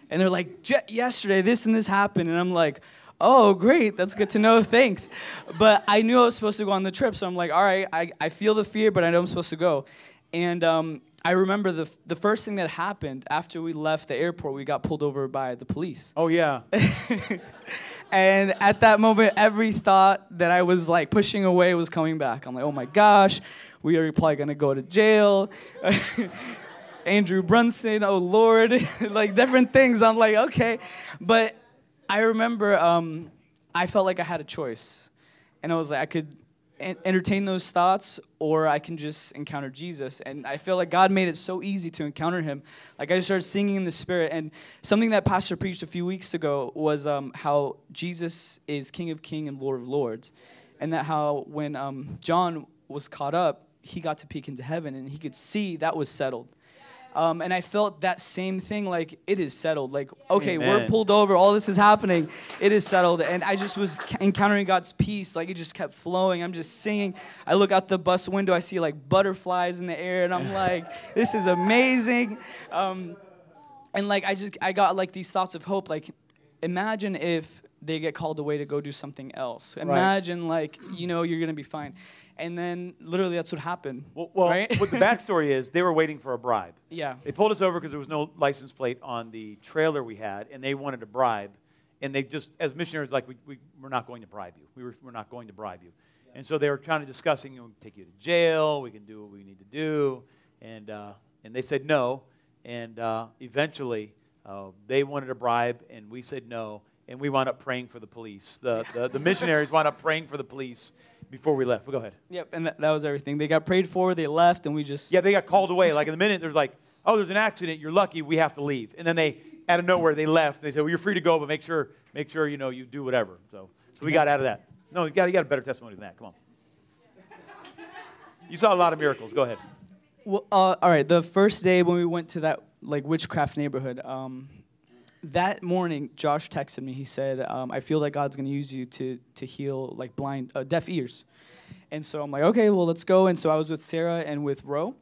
and they're like, "Je- "Yesterday, this and this happened," and I'm like. Oh, great. That's good to know. Thanks. But I knew I was supposed to go on the trip. So I'm like, all right, I, I feel the fear, but I know I'm supposed to go. And um, I remember the, the first thing that happened after we left the airport, we got pulled over by the police. Oh, yeah. (laughs) And at that moment, every thought that I was like pushing away was coming back. I'm like, oh my gosh, we are probably gonna go to jail. (laughs) Andrew Brunson, oh Lord, (laughs) like different things. I'm like, okay. But I remember um, I felt like I had a choice. And I was like, I could entertain those thoughts or I can just encounter Jesus. And I feel like God made it so easy to encounter him. Like I just started singing in the spirit. And something that Pastor preached a few weeks ago was um, how Jesus is King of Kings and Lord of Lords. And that how when um, John was caught up, he got to peek into heaven and he could see that was settled. Um, and I felt that same thing, like it is settled. Like, okay, we're pulled over, all this is happening, it is settled. And I just was encountering God's peace, like it just kept flowing. I'm just singing. I look out the bus window, I see like butterflies in the air, and I'm (laughs) like, this is amazing. Um, and like I just I got like these thoughts of hope. Like, imagine if they get called away to go do something else. Imagine like you know you're gonna be fine. And then literally that's what happened. Well, well right? what the (laughs) backstory is, they were waiting for a bribe. yeah. They pulled us over because there was no license plate on the trailer we had, and they wanted a bribe. And they just, as missionaries, like, we, we, we're not going to bribe you. We were, we're not going to bribe you. And so they were trying to discussing, you know, take you to jail, we can do what we need to do. And, uh, and they said no. And uh, eventually, uh, they wanted a bribe, and we said no. And we wound up praying for the police. The, the, the missionaries wound up praying for the police before we left. Well, go ahead. Yep, and that, that was everything. They got prayed for, they left, and we just Yeah, they got called away. Like in the minute, there's like, oh, there's an accident. You're lucky. We have to leave. And then they, out of nowhere, they left. They said, well, you're free to go, but make sure, make sure you know you do whatever. So, so we got out of that. No, you got, you got a better testimony than that. Come on. You saw a lot of miracles. Go ahead. Well, uh, all right. The first day when we went to that like witchcraft neighborhood, um, that morning, Josh texted me. He said, um, "I feel like God's gonna use you to to heal like blind, uh, deaf ears." And so I'm like, "Okay, well, let's go." And so I was with Sarah and with Ro,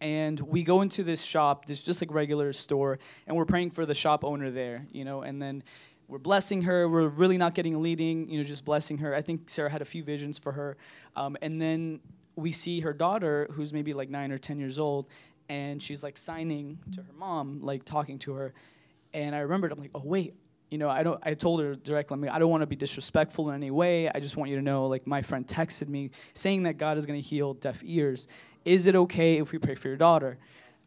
and we go into this shop, this just like regular store, and we're praying for the shop owner there, you know, and then. We're blessing her. We're really not getting a leading, you know, just blessing her. I think Sarah had a few visions for her. Um, and then we see her daughter, who's maybe like nine or 10 years old, and she's like signing to her mom, like talking to her. And I remembered, I'm like, oh, wait, you know, I don't, I told her directly, I'm like, I don't want to be disrespectful in any way. I just want you to know, like, my friend texted me saying that God is going to heal deaf ears. Is it okay if we pray for your daughter?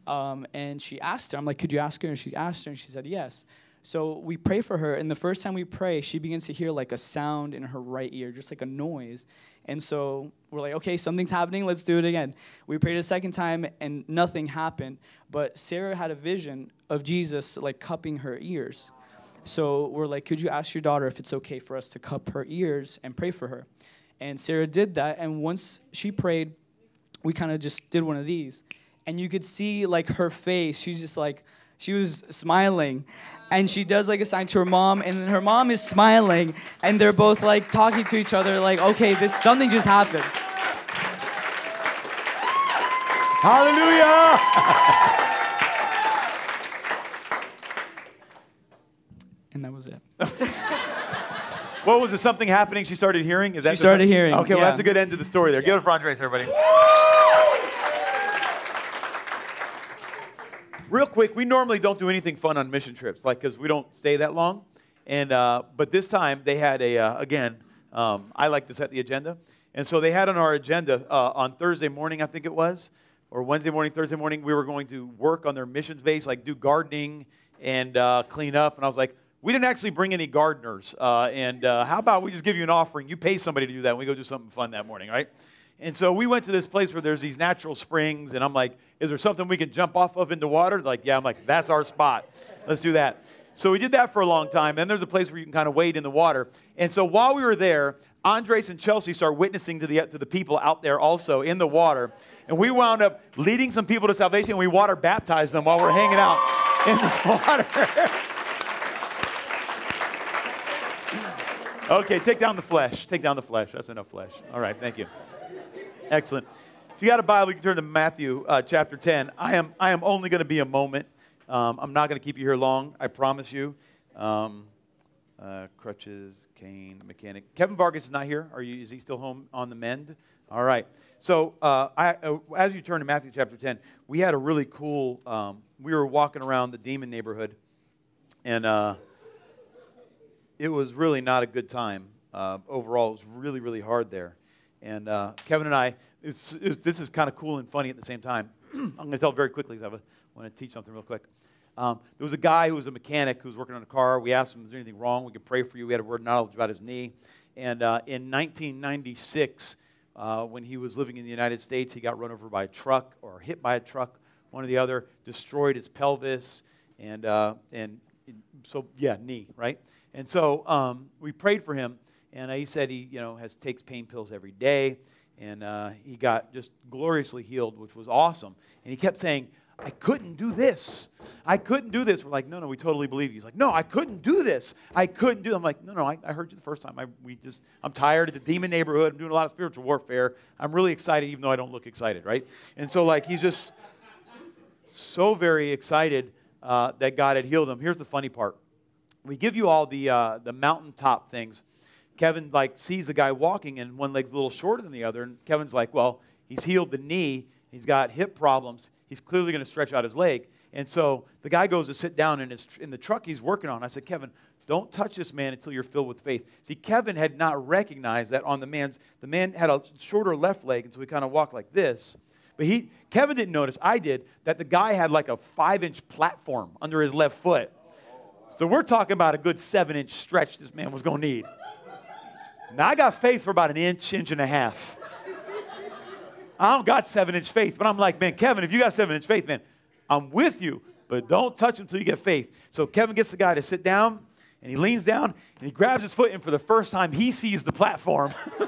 Um, and she asked her, I'm like, could you ask her? And she asked her, and she said yes. So we pray for her, and the first time we pray, she begins to hear like a sound in her right ear, just like a noise. And so we're like, okay, something's happening, let's do it again. We prayed a second time, and nothing happened. But Sarah had a vision of Jesus like cupping her ears. So we're like, could you ask your daughter if it's okay for us to cup her ears and pray for her? And Sarah did that, and once she prayed, we kind of just did one of these. And you could see like her face, she's just like, she was smiling. And she does like a sign to her mom, and then her mom is smiling, and they're both like talking to each other, like, okay, this something just happened. Hallelujah. And that was it. (laughs) What was it? Something happening? She started hearing. Is that She started hearing, Okay, well that's a good end to the story there. Give it for Andres, everybody. Real quick, we normally don't do anything fun on mission trips, like because we don't stay that long. And uh, but this time they had a uh, again Um, I like to set the agenda. And so they had on our agenda uh, on Thursday morning, I think it was, or Wednesday morning, Thursday morning, we were going to work on their missions base, like do gardening and uh, clean up. And I was like, we didn't actually bring any gardeners. Uh, and uh, how about we just give you an offering? You pay somebody to do that, and we go do something fun that morning, right? And so we went to this place where there's these natural springs, and I'm like, is there something we can jump off of into water? Like, yeah, I'm like, that's our spot. Let's do that. So we did that for a long time. Then there's a place where you can kind of wade in the water. And so while we were there, Andres and Chelsea start witnessing to the, to the people out there also in the water. And we wound up leading some people to salvation. And we water baptized them while we're hanging out in this (laughs) water. okay, take down the flesh. Take down the flesh. That's enough flesh. All right, thank you. Excellent. If you got a Bible, you can turn to Matthew uh, chapter 10. I am, I am only going to be a moment. Um, I'm not going to keep you here long, I promise you. Um, uh, crutches, cane, mechanic. Kevin Vargas is not here. Are you? Is he still home on the mend? All right. So uh, I, uh, as you turn to Matthew chapter 10, we had a really cool. Um, we were walking around the demon neighborhood, and uh, it was really not a good time. Uh, overall, it was really, really hard there. And uh, Kevin and I, it's, it's, this is kind of cool and funny at the same time. (clears throat) I'm going to tell very quickly because I want to teach something real quick. Um, there was a guy who was a mechanic who was working on a car. We asked him, Is there anything wrong? We can pray for you. We had a word of knowledge about his knee. And uh, in 1996, uh, when he was living in the United States, he got run over by a truck or hit by a truck, one or the other, destroyed his pelvis. And, uh, and so, yeah, knee, right? And so um, we prayed for him. And he said he, you know, has takes pain pills every day, and uh, he got just gloriously healed, which was awesome. And he kept saying, "I couldn't do this. I couldn't do this." We're like, "No, no, we totally believe you." He's like, "No, I couldn't do this. I couldn't do." I'm like, "No, no, I, I heard you the first time. I, we just, I'm tired. It's a demon neighborhood. I'm doing a lot of spiritual warfare. I'm really excited, even though I don't look excited, right?" And so, like, he's just so very excited uh, that God had healed him. Here's the funny part: we give you all the uh, the mountaintop things Kevin like sees the guy walking and one leg's a little shorter than the other, and Kevin's like, well, he's healed the knee, he's got hip problems, he's clearly going to stretch out his leg. And so the guy goes to sit down in, his, in the truck he's working on. I said, Kevin, don't touch this man until you're filled with faith. See, Kevin had not recognized that on the man's, the man had a shorter left leg, and so he kind of walked like this. But he, Kevin didn't notice, I did, that the guy had like a five inch platform under his left foot. So we're talking about a good seven inch stretch this man was going to need. Now, I got faith for about an inch, inch and a half. I don't got seven inch faith, but I'm like, man, Kevin, if you got seven inch faith, man, I'm with you, but don't touch him until you get faith. So Kevin gets the guy to sit down, and he leans down, and he grabs his foot, and for the first time, he sees the platform. (laughs)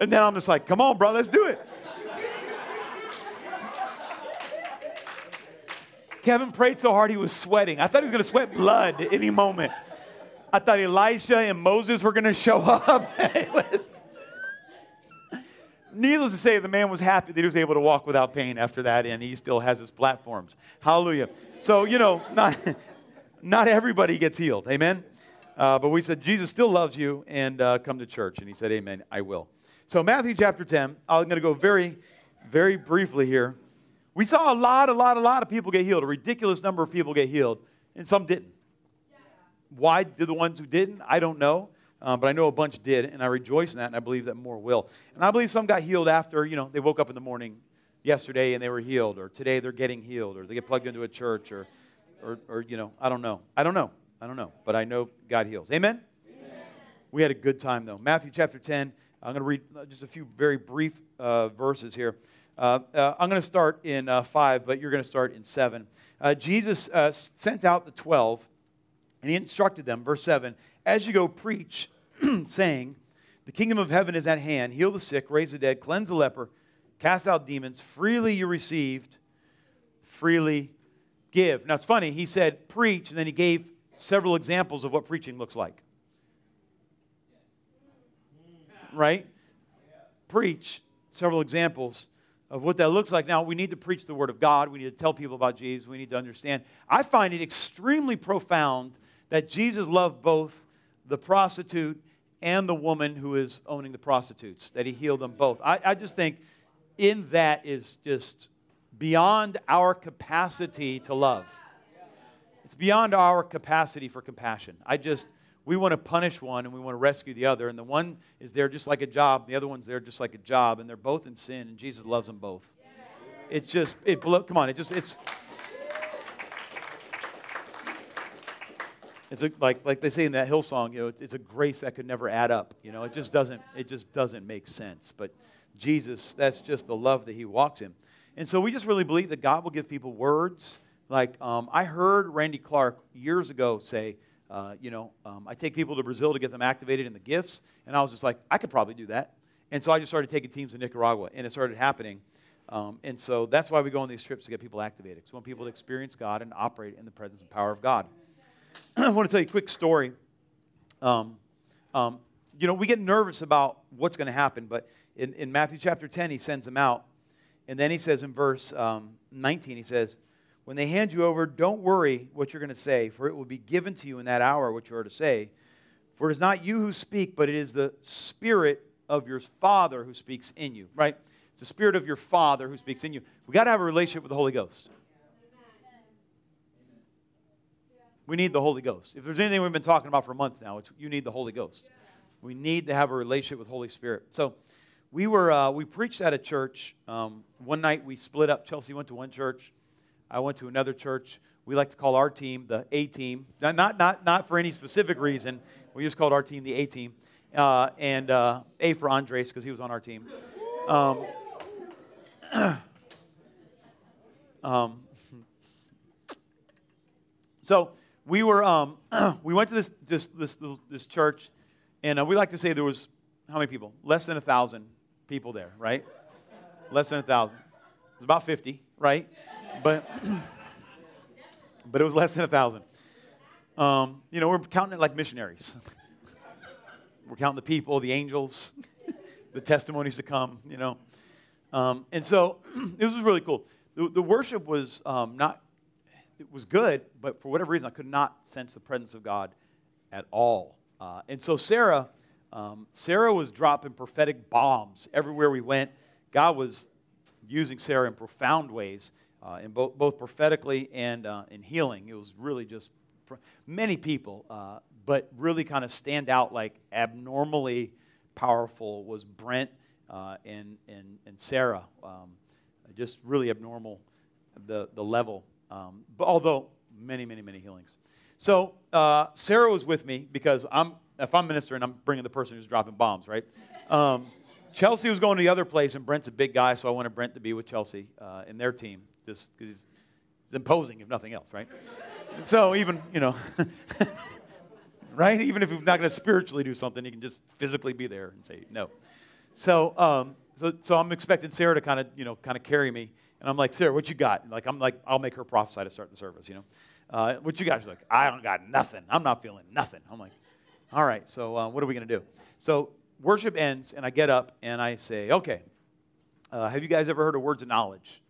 and then I'm just like, come on, bro, let's do it. Kevin prayed so hard he was sweating. I thought he was going to sweat blood at any moment. I thought Elijah and Moses were going to show (laughs) up. was, needless to say, the man was happy that he was able to walk without pain after that, and he still has his platforms. Hallelujah. So, you know, (laughs) not, not everybody gets healed. Amen? Uh, but we said, Jesus still loves you, and uh, come to church. And he said, Amen, I will. So, Matthew chapter 10, I'm going to go very, very briefly here. We saw a lot, a lot, a lot of people get healed, a ridiculous number of people get healed, and some didn't. Why did the ones who didn't? I don't know. Uh, but I know a bunch did, and I rejoice in that, and I believe that more will. And I believe some got healed after, you know, they woke up in the morning yesterday and they were healed, or today they're getting healed, or they get plugged into a church, or, or, or you know, I don't know. I don't know. I don't know. But I know God heals. Amen? Amen. We had a good time, though. Matthew chapter 10. I'm going to read uh, just a few very brief uh, verses here. Uh, uh, I'm going to start in uh, 5, but you're going to start in 7. Jesus sent out the 12 and he instructed them, verse 7 As you go, preach, (clears throat) saying, The kingdom of heaven is at hand. Heal the sick, raise the dead, cleanse the leper, cast out demons. Freely you received, freely give. Now it's funny, he said preach, and then he gave several examples of what preaching looks like. Right? Preach, several examples of what that looks like. Now, we need to preach the Word of God. We need to tell people about Jesus. We need to understand. I find it extremely profound that Jesus loved both the prostitute and the woman who is owning the prostitutes, that he healed them both. I, I just think in that is just beyond our capacity to love. It's beyond our capacity for compassion. I just, we want to punish one and we want to rescue the other. And the one is there just like a job, the other one's there just like a job, and they're both in sin, and Jesus loves them both. It's just, it, blow- come on, it just, it's, it's a, like, like they say in that Hillsong, you know, it's, it's a grace that could never add up. You know, it just doesn't, it just doesn't make sense. But Jesus, that's just the love that he walks in. And so we just really believe that God will give people words. Like um, I heard Randy Clark years ago say, uh, you know, um, I take people to Brazil to get them activated in the gifts, and I was just like, I could probably do that. And so I just started taking teams to Nicaragua, and it started happening. Um, and so that's why we go on these trips to get people activated. Because we want people to experience God and operate in the presence and power of God. (clears throat) I want to tell you a quick story. Um, um, you know, we get nervous about what's going to happen, but in, in Matthew chapter 10, he sends them out. And then he says in verse um, 19, he says, When they hand you over, don't worry what you're going to say, for it will be given to you in that hour what you are to say. For it is not you who speak, but it is the Spirit of your Father who speaks in you, right? It's the Spirit of your Father who speaks in you. we got to have a relationship with the Holy Ghost. We need the Holy Ghost. If there's anything we've been talking about for a month now, it's you need the Holy Ghost. We need to have a relationship with Holy Spirit. So we were uh, we preached at a church. Um, one night we split up. Chelsea went to one church. I went to another church. We like to call our team the A team. Not not not, not for any specific reason. We just called our team the A team. Uh, and uh, A for Andres because he was on our team. Um, (clears throat) um, (laughs) so we were um, (clears throat) we went to this this this, this church, and uh, we like to say there was how many people? Less than a thousand people there, right? Less than a thousand. It was about fifty, right? But (clears throat) but it was less than a thousand. Um, you know, we're counting it like missionaries. (laughs) we're counting the people, the angels, (laughs) the testimonies to come. You know, um, and so (clears throat) this was really cool. The, the worship was um, not it was good, but for whatever reason, I could not sense the presence of God at all. Uh, and so Sarah, um, Sarah was dropping prophetic bombs everywhere we went. God was using Sarah in profound ways, uh, in both, both prophetically and uh, in healing. It was really just many people, uh, but really kind of stand out like abnormally powerful was Brent uh, and, and, and Sarah. Um, just really abnormal, the, the level um, but although many, many, many healings. So uh, Sarah was with me because I'm, if I'm ministering, I'm bringing the person who's dropping bombs, right? Um, Chelsea was going to the other place, and Brent's a big guy, so I wanted Brent to be with Chelsea uh, in their team. Just because he's, he's imposing, if nothing else, right? so even, you know, (laughs) right? Even if he's not going to spiritually do something, he can just physically be there and say no. So, um, so, so I'm expecting Sarah to kind of, you know, kind of carry me. And I'm like, Sarah, what you got? like, I'm like, I'll make her prophesy to start the service, you know. Uh, what you got? She's like, I don't got nothing. I'm not feeling nothing. I'm like, all right, so uh, what are we going to do? So worship ends, and I get up and I say, okay, uh, have you guys ever heard of words of knowledge?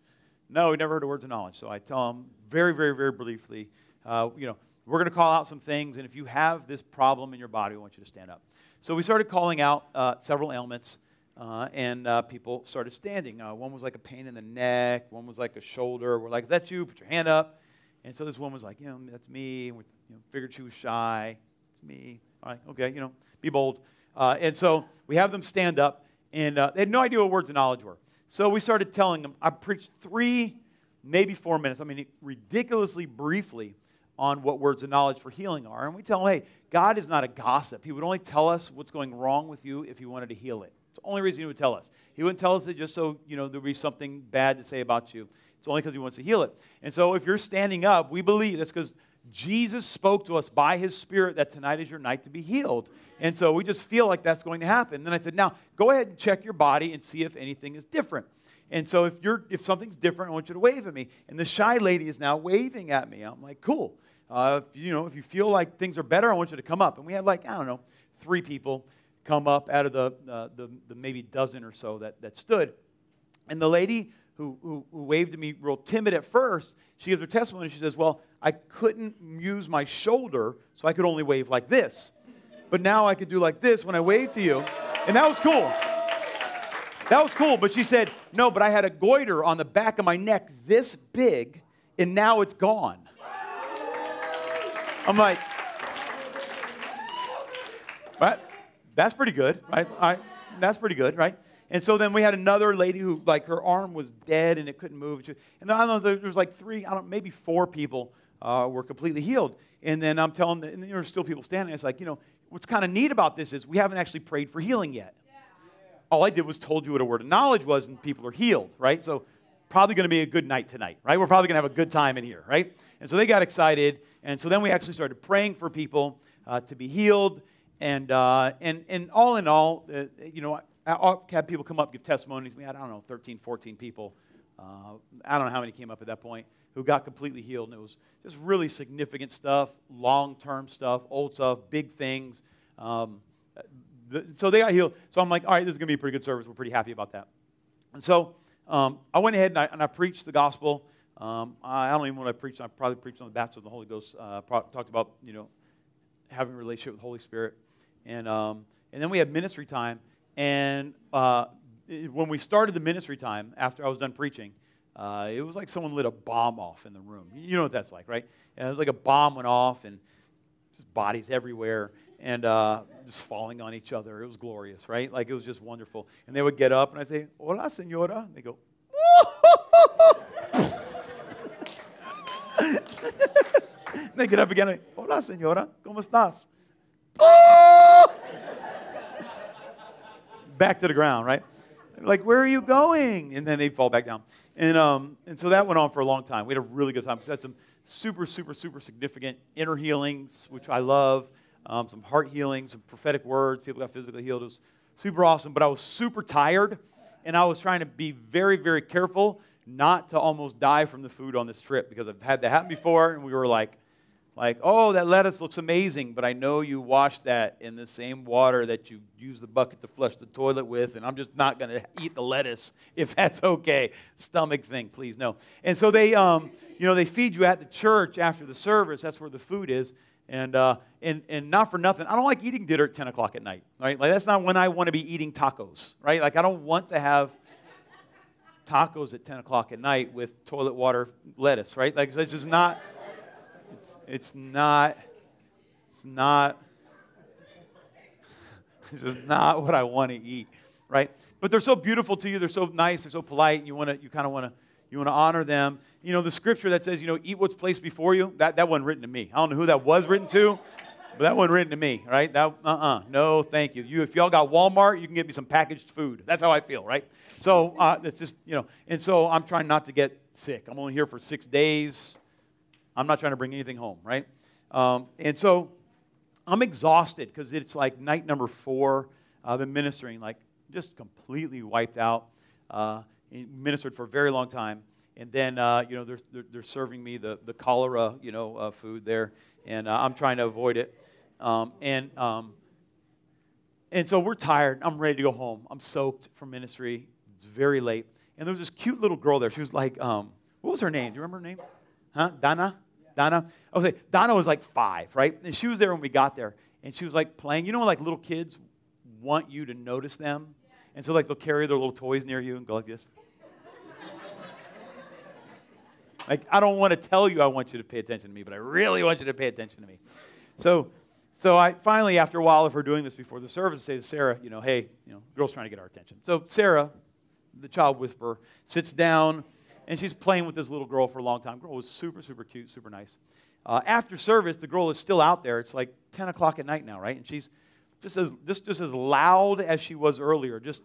No, we never heard of words of knowledge. So I tell them very, very, very briefly, uh, you know, we're going to call out some things, and if you have this problem in your body, we want you to stand up. So we started calling out uh, several ailments. Uh, and uh, people started standing. Uh, one was like a pain in the neck, one was like a shoulder. We're like, if that's you, put your hand up. And so this woman was like, you know, that's me. And we you know, figured she was shy. It's me. All right, okay, you know, be bold. Uh, and so we have them stand up, and uh, they had no idea what words of knowledge were. So we started telling them, I preached three, maybe four minutes, I mean, ridiculously briefly on what words of knowledge for healing are. And we tell them, hey, God is not a gossip. He would only tell us what's going wrong with you if he wanted to heal it. The only reason he would tell us. He wouldn't tell us it just so, you know, there'd be something bad to say about you. It's only because he wants to heal it. And so if you're standing up, we believe that's because Jesus spoke to us by his spirit that tonight is your night to be healed. And so we just feel like that's going to happen. And then I said, now go ahead and check your body and see if anything is different. And so if you're if something's different, I want you to wave at me. And the shy lady is now waving at me. I'm like, cool. Uh, if, you know, if you feel like things are better, I want you to come up. And we had like, I don't know, three people come up out of the, uh, the, the, maybe dozen or so that, that stood. And the lady who, who, who waved at me real timid at first, she gives her testimony. She says, Well, I couldn't use my shoulder, so I could only wave like this. But now I could do like this when I wave to you. And that was cool. That was cool. But she said, No, but I had a goiter on the back of my neck this big, and now it's gone. I'm like, right? That's pretty good, right? Right, that's pretty good, right? And so then we had another lady who, like, her arm was dead and it couldn't move. And I don't know, there was like three, I don't, maybe four people uh, were completely healed. And then I'm telling, them, and there were still people standing. It's like, you know, what's kind of neat about this is we haven't actually prayed for healing yet. All I did was told you what a word of knowledge was, and people are healed, right? So probably going to be a good night tonight, right? We're probably going to have a good time in here, right? And so they got excited, and so then we actually started praying for people uh, to be healed, and uh, and and all in all, uh, you know, I, I had people come up give testimonies. We had I don't know 13, 14 people. Uh, I don't know how many came up at that point who got completely healed, and it was just really significant stuff, long-term stuff, old stuff, big things. Um, the, so they got healed. So I'm like, all right, this is going to be a pretty good service. We're pretty happy about that. And so um, I went ahead and I, and I preached the gospel. Um, I, I, don't even want to preach. I probably preached on the baptism of the Holy Ghost. Uh, talked about you know having a relationship with the Holy Spirit, and um, and then we had ministry time. And uh, when we started the ministry time after I was done preaching, uh, it was like someone lit a bomb off in the room. You know what that's like, right? And it was like a bomb went off and just bodies everywhere and uh, just falling on each other. It was glorious, right? Like it was just wonderful. And they would get up, and I'd say, Hola, senora. And they go, (laughs) they get up again. And, Hola, senora. ¿Cómo estás? Back to the ground, right? Like, where are you going? And then they'd fall back down. And, um, and so that went on for a long time. We had a really good time. We had some super, super, super significant inner healings, which I love um, some heart healings, some prophetic words. People got physically healed. It was super awesome. But I was super tired, and I was trying to be very, very careful not to almost die from the food on this trip because I've had that happen before, and we were like, like, oh, that lettuce looks amazing, but I know you washed that in the same water that you use the bucket to flush the toilet with, and I'm just not going to eat the lettuce (laughs) if that's okay. Stomach thing, please no. And so they, um, you know, they feed you at the church after the service. That's where the food is. And, uh, and, and not for nothing, I don't like eating dinner at 10 o'clock at night, right? Like, that's not when I want to be eating tacos, right? Like, I don't want to have tacos at 10 o'clock at night with toilet water lettuce, right? Like, it's just not, it's, it's not, it's not, (laughs) it's just not what I want to eat, right? But they're so beautiful to you, they're so nice, they're so polite, you want to, you kind of want to, you want to honor them. You know, the scripture that says, you know, eat what's placed before you, that, that wasn't written to me. I don't know who that was written to, but that wasn't written to me, right? That, uh-uh, no, thank you. you. If y'all got Walmart, you can get me some packaged food. That's how I feel, right? So uh, it's just, you know, and so I'm trying not to get sick. I'm only here for six days. I'm not trying to bring anything home, right? Um, and so I'm exhausted because it's like night number four. I've been ministering, like just completely wiped out. Uh, ministered for a very long time. And then, uh, you know, they're, they're, they're, serving me the, the cholera, you know, uh, food there. And uh, I'm trying to avoid it. Um, and, um, and so we're tired. I'm ready to go home. I'm soaked from ministry. It's very late. And there was this cute little girl there. She was like, um, what was her name? Do you remember her name? Huh? Donna? Donna? Okay, Donna was like five, right? And she was there when we got there. And she was like playing. You know, like little kids want you to notice them? And so, like, they'll carry their little toys near you and go like this. (laughs) Like, I don't want to tell you I want you to pay attention to me, but I really want you to pay attention to me. So, so I finally, after a while of her doing this before the service, say to Sarah, you know, hey, you know, girl's trying to get our attention. So Sarah, the child whisperer, sits down and she's playing with this little girl for a long time. Girl was super, super cute, super nice. Uh, after service, the girl is still out there. It's like 10 o'clock at night now, right? And she's just as, just, just as loud as she was earlier, just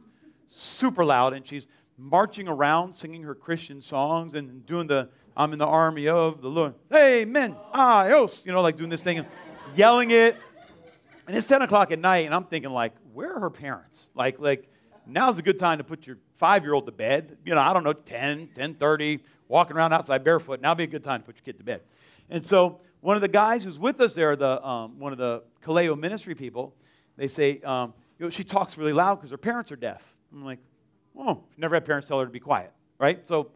super loud. And she's marching around singing her Christian songs and doing the I'm in the army of the Lord. Amen. Adios. You know, like doing this thing and yelling it. And it's 10 o'clock at night, and I'm thinking, like, where are her parents? Like, like now's a good time to put your five-year-old to bed. You know, I don't know, 10, 10.30, walking around outside barefoot. Now'd be a good time to put your kid to bed. And so one of the guys who's with us there, the, um, one of the Kaleo ministry people, they say, um, you know, she talks really loud because her parents are deaf. I'm like, oh, never had parents tell her to be quiet, right? So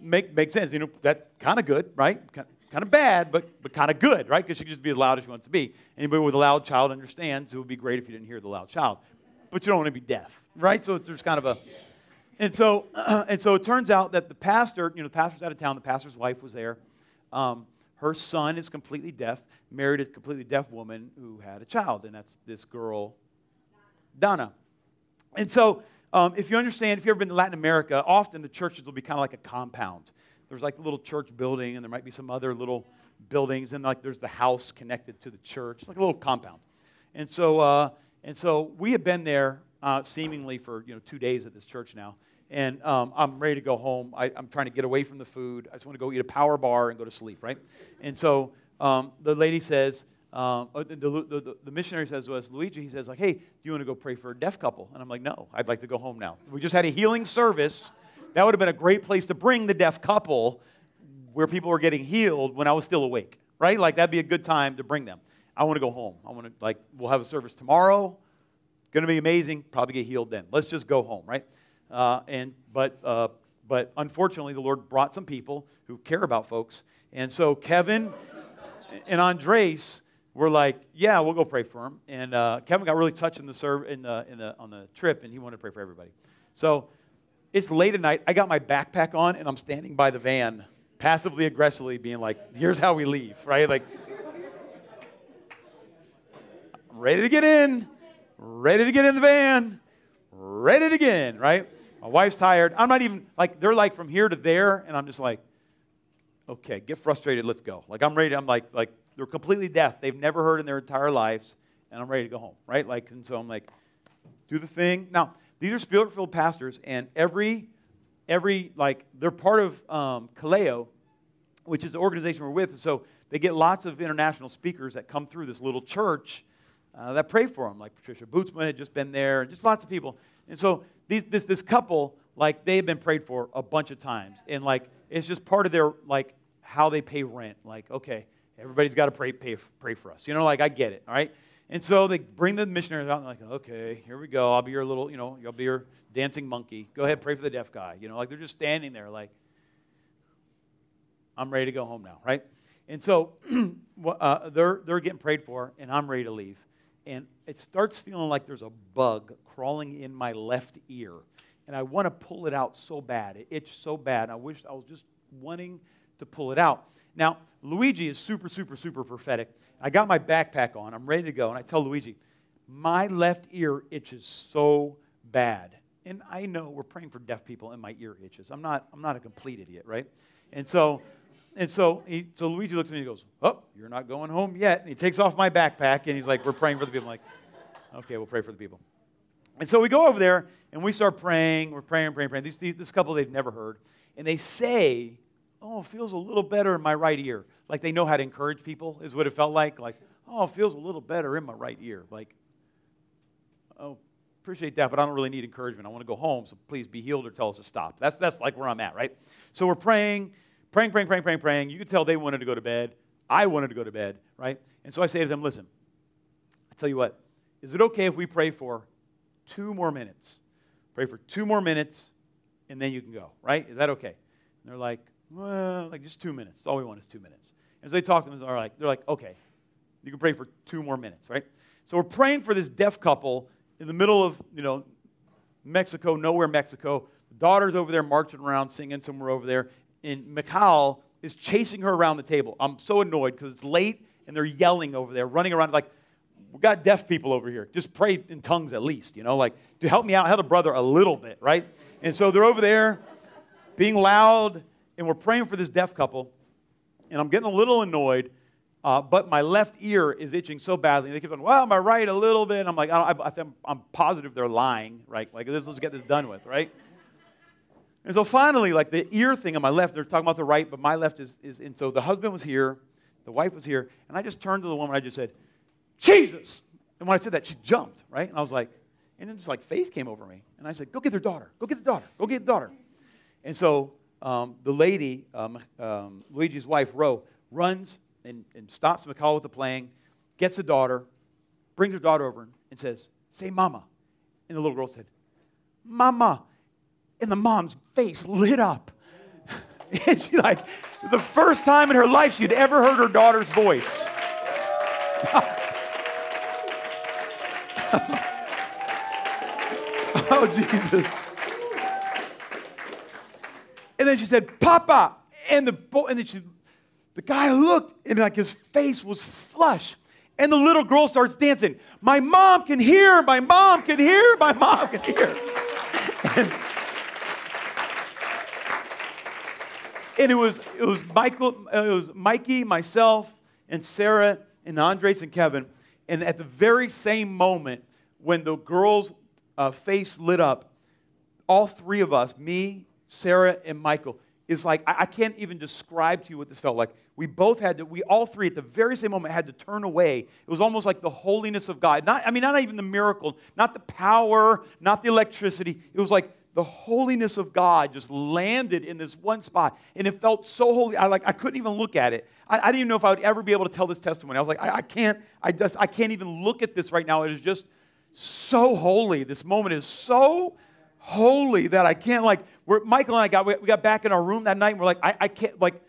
make, make sense. You know, that kind of good, right? Kind of bad, but, but kind of good, right? Because she can just be as loud as she wants to be. Anybody with a loud child understands it would be great if you didn't hear the loud child. But you don't want to be deaf, right? So there's kind of a. And so, (clears throat) and so it turns out that the pastor, you know, the pastor's out of town, the pastor's wife was there. Um, her son is completely deaf, married a completely deaf woman who had a child, and that's this girl, Donna. And so, um, if you understand, if you've ever been to Latin America, often the churches will be kind of like a compound. There's like the little church building, and there might be some other little buildings, and like there's the house connected to the church. It's like a little compound. And so, uh, and so we have been there uh, seemingly for you know two days at this church now, and um, I'm ready to go home. I, am trying to get away from the food. I just want to go eat a power bar and go to sleep, right? And so um, the lady says, um, uh, the, the, the, the, missionary says to us, Luigi, he says, like, hey, do you want to go pray for a deaf couple? And I'm like, no, I'd like to go home now. We just had a healing service. That would have been a great place to bring the deaf couple where people were getting healed when I was still awake, right? Like, that'd be a good time to bring them. I want to go home. I want to, like, we'll have a service tomorrow. Going to be amazing. Probably get healed then. Let's just go home, right? Uh, and, but, uh, but unfortunately, the Lord brought some people who care about folks. And so Kevin (laughs) and Andres were like, yeah, we'll go pray for him. And uh, Kevin got really touched in the, serve, in the, in the, on the trip, and he wanted to pray for everybody. So it's late at night. I got my backpack on, and I'm standing by the van, passively aggressively being like, here's how we leave, right? Like, ready to get in, ready to get in the van, ready to get in, right? My wife's tired. I'm not even, like, they're like from here to there, and I'm just like, okay, get frustrated, let's go. Like, I'm ready, I'm like, like, they're completely deaf. They've never heard in their entire lives, and I'm ready to go home, right? Like, and so I'm like, do the thing. Now, these are spirit-filled pastors, and every, every, like, they're part of um, Kaleo, which is the organization we're with. So they get lots of international speakers that come through this little church uh, that pray for them. Like Patricia Bootsma had just been there, and just lots of people. And so these, this, this couple, like, they have been prayed for a bunch of times. And, like, it's just part of their, like, how they pay rent. Like, okay, everybody's got to pray, pay, pray for us. You know, like, I get it, all right? And so they bring the missionaries out and like, okay, here we go. I'll be your little, you know, I'll be your dancing monkey. Go ahead, pray for the deaf guy. You know, like they're just standing there like, I'm ready to go home now, right? And so (clears throat) uh, they're, they're getting prayed for, and I'm ready to leave. And it starts feeling like there's a bug crawling in my left ear. And I want to pull it out so bad. It itched so bad. I wish I was just wanting to pull it out. Now, Luigi is super, super, super prophetic. I got my backpack on. I'm ready to go. And I tell Luigi, my left ear itches so bad. And I know we're praying for deaf people and my ear itches. I'm not, I'm not a complete idiot, right? And so and so, he, so Luigi looks at me and he goes, Oh, you're not going home yet. And he takes off my backpack and he's like, We're praying for the people. I'm like, Okay, we'll pray for the people. And so we go over there and we start praying. We're praying, praying, praying. These, these, this couple they've never heard. And they say, Oh, it feels a little better in my right ear. Like they know how to encourage people, is what it felt like. Like, Oh, it feels a little better in my right ear. Like, Oh, appreciate that, but I don't really need encouragement. I want to go home, so please be healed or tell us to stop. That's, that's like where I'm at, right? So we're praying praying, praying, praying, praying, praying. You could tell they wanted to go to bed. I wanted to go to bed, right? And so I say to them, listen, I tell you what, is it okay if we pray for two more minutes? Pray for two more minutes, and then you can go, right? Is that okay? And they're like, well, like just two minutes. All we want is two minutes. And so they talk to them, they're like, they're like, okay, you can pray for two more minutes, right? So we're praying for this deaf couple in the middle of, you know, Mexico, nowhere Mexico. The daughter's over there marching around, singing somewhere over there and Mikhail is chasing her around the table. I'm so annoyed because it's late and they're yelling over there, running around like, we got deaf people over here. Just pray in tongues at least, you know, like to help me out, help a brother a little bit, right? And so they're over there being loud, and we're praying for this deaf couple, and I'm getting a little annoyed. Uh, but my left ear is itching so badly. They keep going, well, my right a little bit. And I'm like, I, I, I'm positive they're lying, right? Like, let's, let's get this done with, right? And so finally, like the ear thing on my left, they're talking about the right, but my left is, is and so the husband was here, the wife was here, and I just turned to the woman, I just said, Jesus! And when I said that, she jumped, right? And I was like, and then just like faith came over me. And I said, go get their daughter, go get the daughter, go get the daughter. And so um, the lady, um, um, Luigi's wife, Ro, runs and, and stops McCall with the playing, gets the daughter, brings her daughter over and says, say mama. And the little girl said, mama and the mom's face lit up. (laughs) and she like, the first time in her life she'd ever heard her daughter's voice. (laughs) oh, Jesus. And then she said, Papa. And, the, boy, and then she the guy looked and like his face was flush. And the little girl starts dancing. My mom can hear, my mom can hear, my mom can hear. (laughs) And, and it was it was Michael, uh, it was Mikey, myself, and Sarah, and Andres and Kevin. And at the very same moment, when the girl's uh, face lit up, all three of us, me, Sarah, and Michael, is like I, I can't even describe to you what this felt like. We both had to, we all three at the very same moment had to turn away. It was almost like the holiness of God. Not, I mean, not even the miracle, not the power, not the electricity. It was like the holiness of God just landed in this one spot. And it felt so holy. I like I couldn't even look at it. I, I didn't even know if I would ever be able to tell this testimony. I was like, I, I can't, I just I can't even look at this right now. It is just so holy. This moment is so holy that I can't like we're, Michael and I got we got back in our room that night and we're like, I, I can't like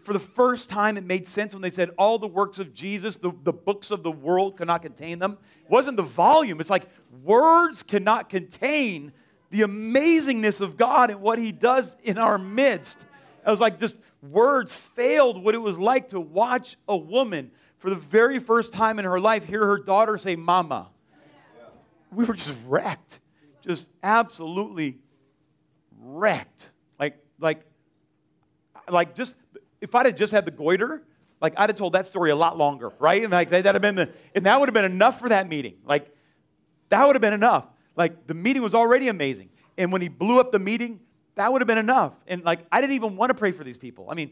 for the first time it made sense when they said all the works of Jesus, the, the books of the world cannot contain them. It wasn't the volume. It's like words cannot contain the amazingness of God and what He does in our midst. I was like, just words failed what it was like to watch a woman for the very first time in her life hear her daughter say, Mama. We were just wrecked, just absolutely wrecked. Like, like, like just if I'd have just had the goiter, like I'd have told that story a lot longer, right? And like that'd have been the, and that would have been enough for that meeting. Like that would have been enough. Like the meeting was already amazing. And when he blew up the meeting, that would have been enough. And like I didn't even want to pray for these people. I mean,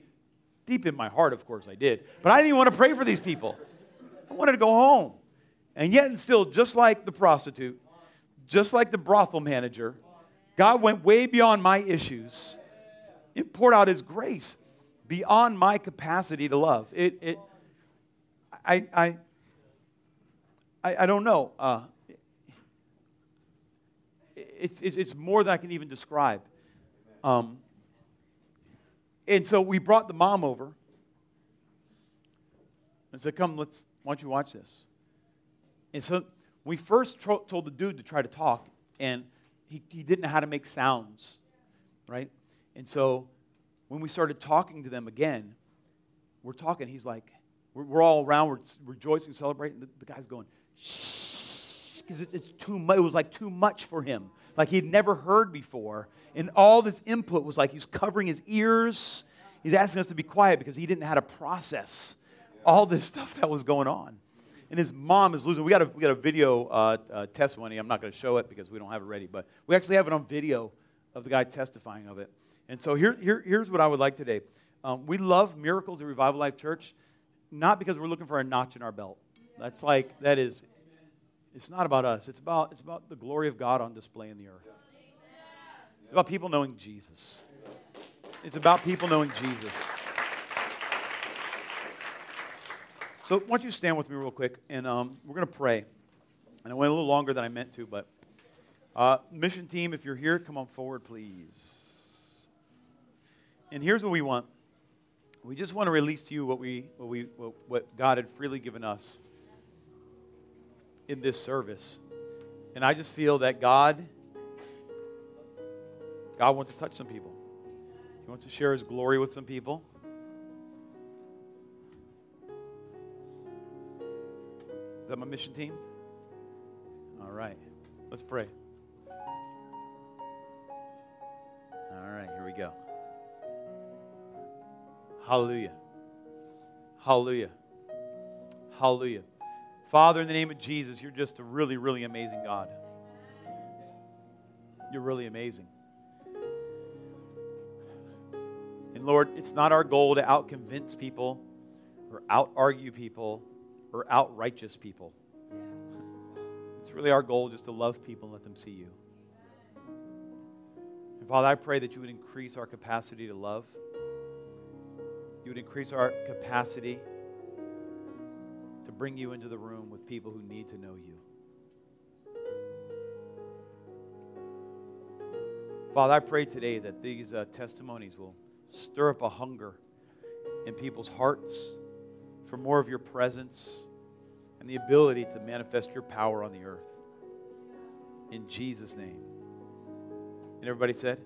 deep in my heart, of course I did. But I didn't even want to pray for these people. I wanted to go home. And yet and still, just like the prostitute, just like the brothel manager, God went way beyond my issues. It poured out his grace beyond my capacity to love. It, it I, I, I, don't know. Uh, it's, it's, it's more than I can even describe. Um, and so we brought the mom over and said, Come, let's, why don't you watch this? And so we first tro- told the dude to try to talk, and he, he didn't know how to make sounds, right? And so when we started talking to them again, we're talking, he's like, we're, we're all around, we're rejoicing, celebrating. The, the guy's going, shh, because it, it's too much. It was like too much for him, like he'd never heard before. And all this input was like he's covering his ears. He's asking us to be quiet because he didn't know how to process all this (laughs) stuff that was going on. And his mom is losing. We got a, we got a video uh, uh, testimony. I'm not going to show it because we don't have it ready, but we actually have it on video of the guy testifying of it. And so here, here, here's what I would like today. Um, we love Miracles at Revival Life Church, not because we're looking for a notch in our belt. That's like, that is, it's not about us. It's about, it's about the glory of God on display in the earth. It's about people knowing Jesus. It's about people knowing Jesus. So, why don't you stand with me real quick, and um, we're going to pray. And I went a little longer than I meant to, but uh, mission team, if you're here, come on forward, please. And here's what we want we just want to release to you what, we, what, we, what, what God had freely given us in this service. And I just feel that God, God wants to touch some people. He wants to share his glory with some people. Is that my mission team? All right. Let's pray. All right, here we go. Hallelujah. Hallelujah. Hallelujah. Father, in the name of Jesus, you're just a really, really amazing God. You're really amazing. And Lord, it's not our goal to out convince people or out argue people or out righteous people. It's really our goal just to love people and let them see you. And Father, I pray that you would increase our capacity to love you would increase our capacity bring you into the room with people who need to know you. Father, I pray today that these uh, testimonies will stir up a hunger in people's hearts for more of your presence and the ability to manifest your power on the earth. In Jesus' name. And everybody said,